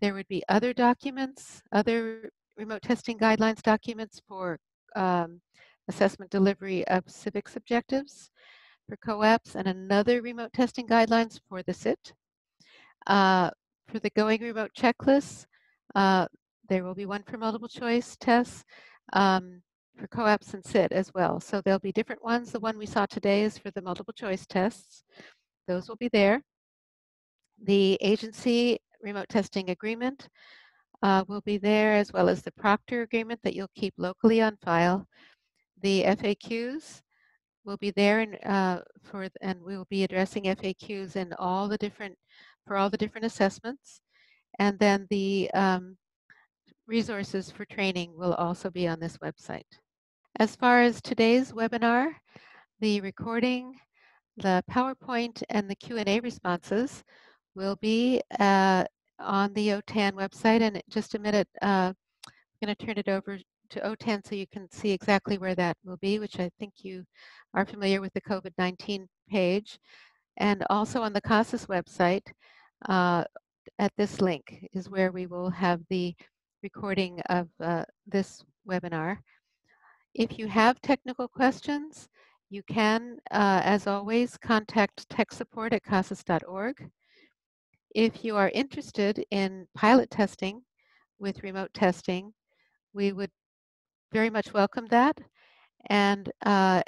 There would be other documents, other remote testing guidelines documents for um, assessment delivery of civics objectives for COAPS and another remote testing guidelines for the SIT. Uh, for the going remote checklists, uh, there will be one for multiple choice tests. Um, for COAPS and SIT as well. So there'll be different ones. The one we saw today is for the multiple choice tests. Those will be there. The agency remote testing agreement uh, will be there as well as the proctor agreement that you'll keep locally on file. The FAQs will be there and uh, for and we will be addressing FAQs in all the different for all the different assessments. And then the um, resources for training will also be on this website. As far as today's webinar, the recording, the PowerPoint, and the Q&A responses will be uh, on the OTAN website. And just a minute, uh, I'm going to turn it over to OTAN so you can see exactly where that will be, which I think you are familiar with the COVID-19 page. And also on the CASAS website, uh, at this link is where we will have the recording of uh, this webinar. If you have technical questions, you can, uh, as always, contact tech support at casas.org. If you are interested in pilot testing with remote testing, we would very much welcome that. And uh,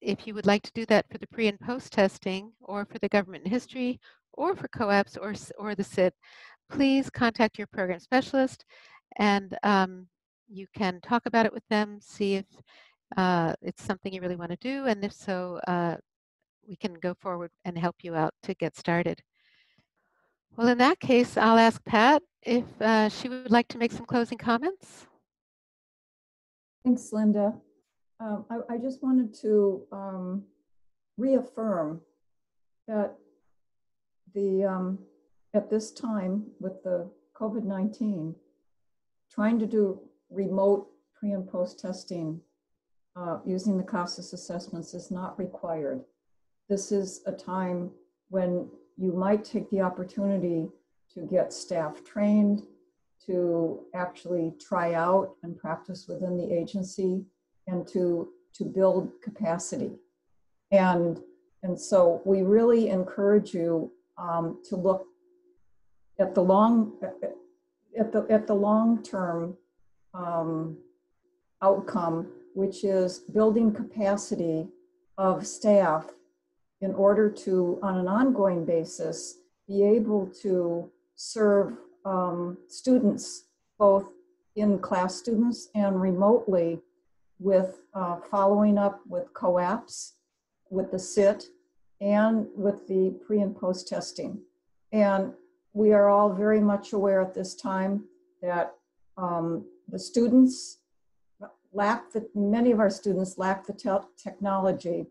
if you would like to do that for the pre and post testing or for the government history or for COAPS or, or the SIT, please contact your program specialist and um, you can talk about it with them, see if uh, it's something you really want to do, and if so, uh, we can go forward and help you out to get started. Well, in that case, I'll ask Pat if uh, she would like to make some closing comments. Thanks, Linda. Um, I, I, just wanted to um, reaffirm that the um, at this time with the COVID-19, trying to do remote pre and post testing uh, using the CASAS assessments is not required. This is a time when you might take the opportunity to get staff trained, to actually try out and practice within the agency, and to, to build capacity. And, and so we really encourage you um, to look at the long, at the, at the long-term um, outcome, which is building capacity of staff in order to, on an ongoing basis, be able to serve um, students, both in class students and remotely with uh, following up with COAPs, with the SIT, and with the pre and post testing. And we are all very much aware at this time that um, the students lack the, many of our students lack the te- technology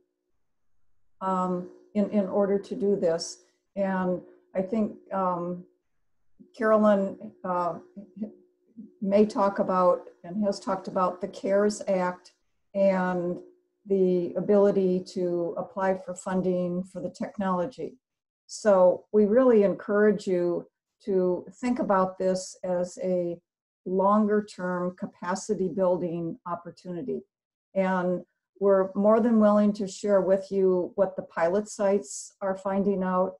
um, in, in order to do this. And I think um, Carolyn uh, may talk about and has talked about the CARES Act and the ability to apply for funding for the technology. So we really encourage you to think about this as a longer term capacity building opportunity. And we're more than willing to share with you what the pilot sites are finding out.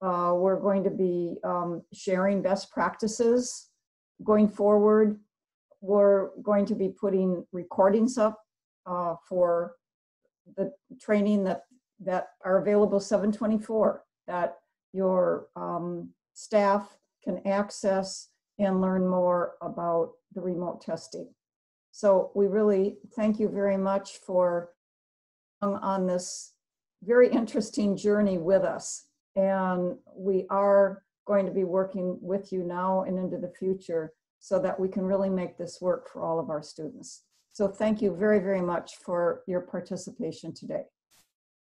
Uh, we're going to be um, sharing best practices going forward. We're going to be putting recordings up uh, for the training that, that are available 724 that your um, staff can access and learn more about the remote testing. So we really thank you very much for on this very interesting journey with us. And we are going to be working with you now and into the future so that we can really make this work for all of our students. So thank you very, very much for your participation today.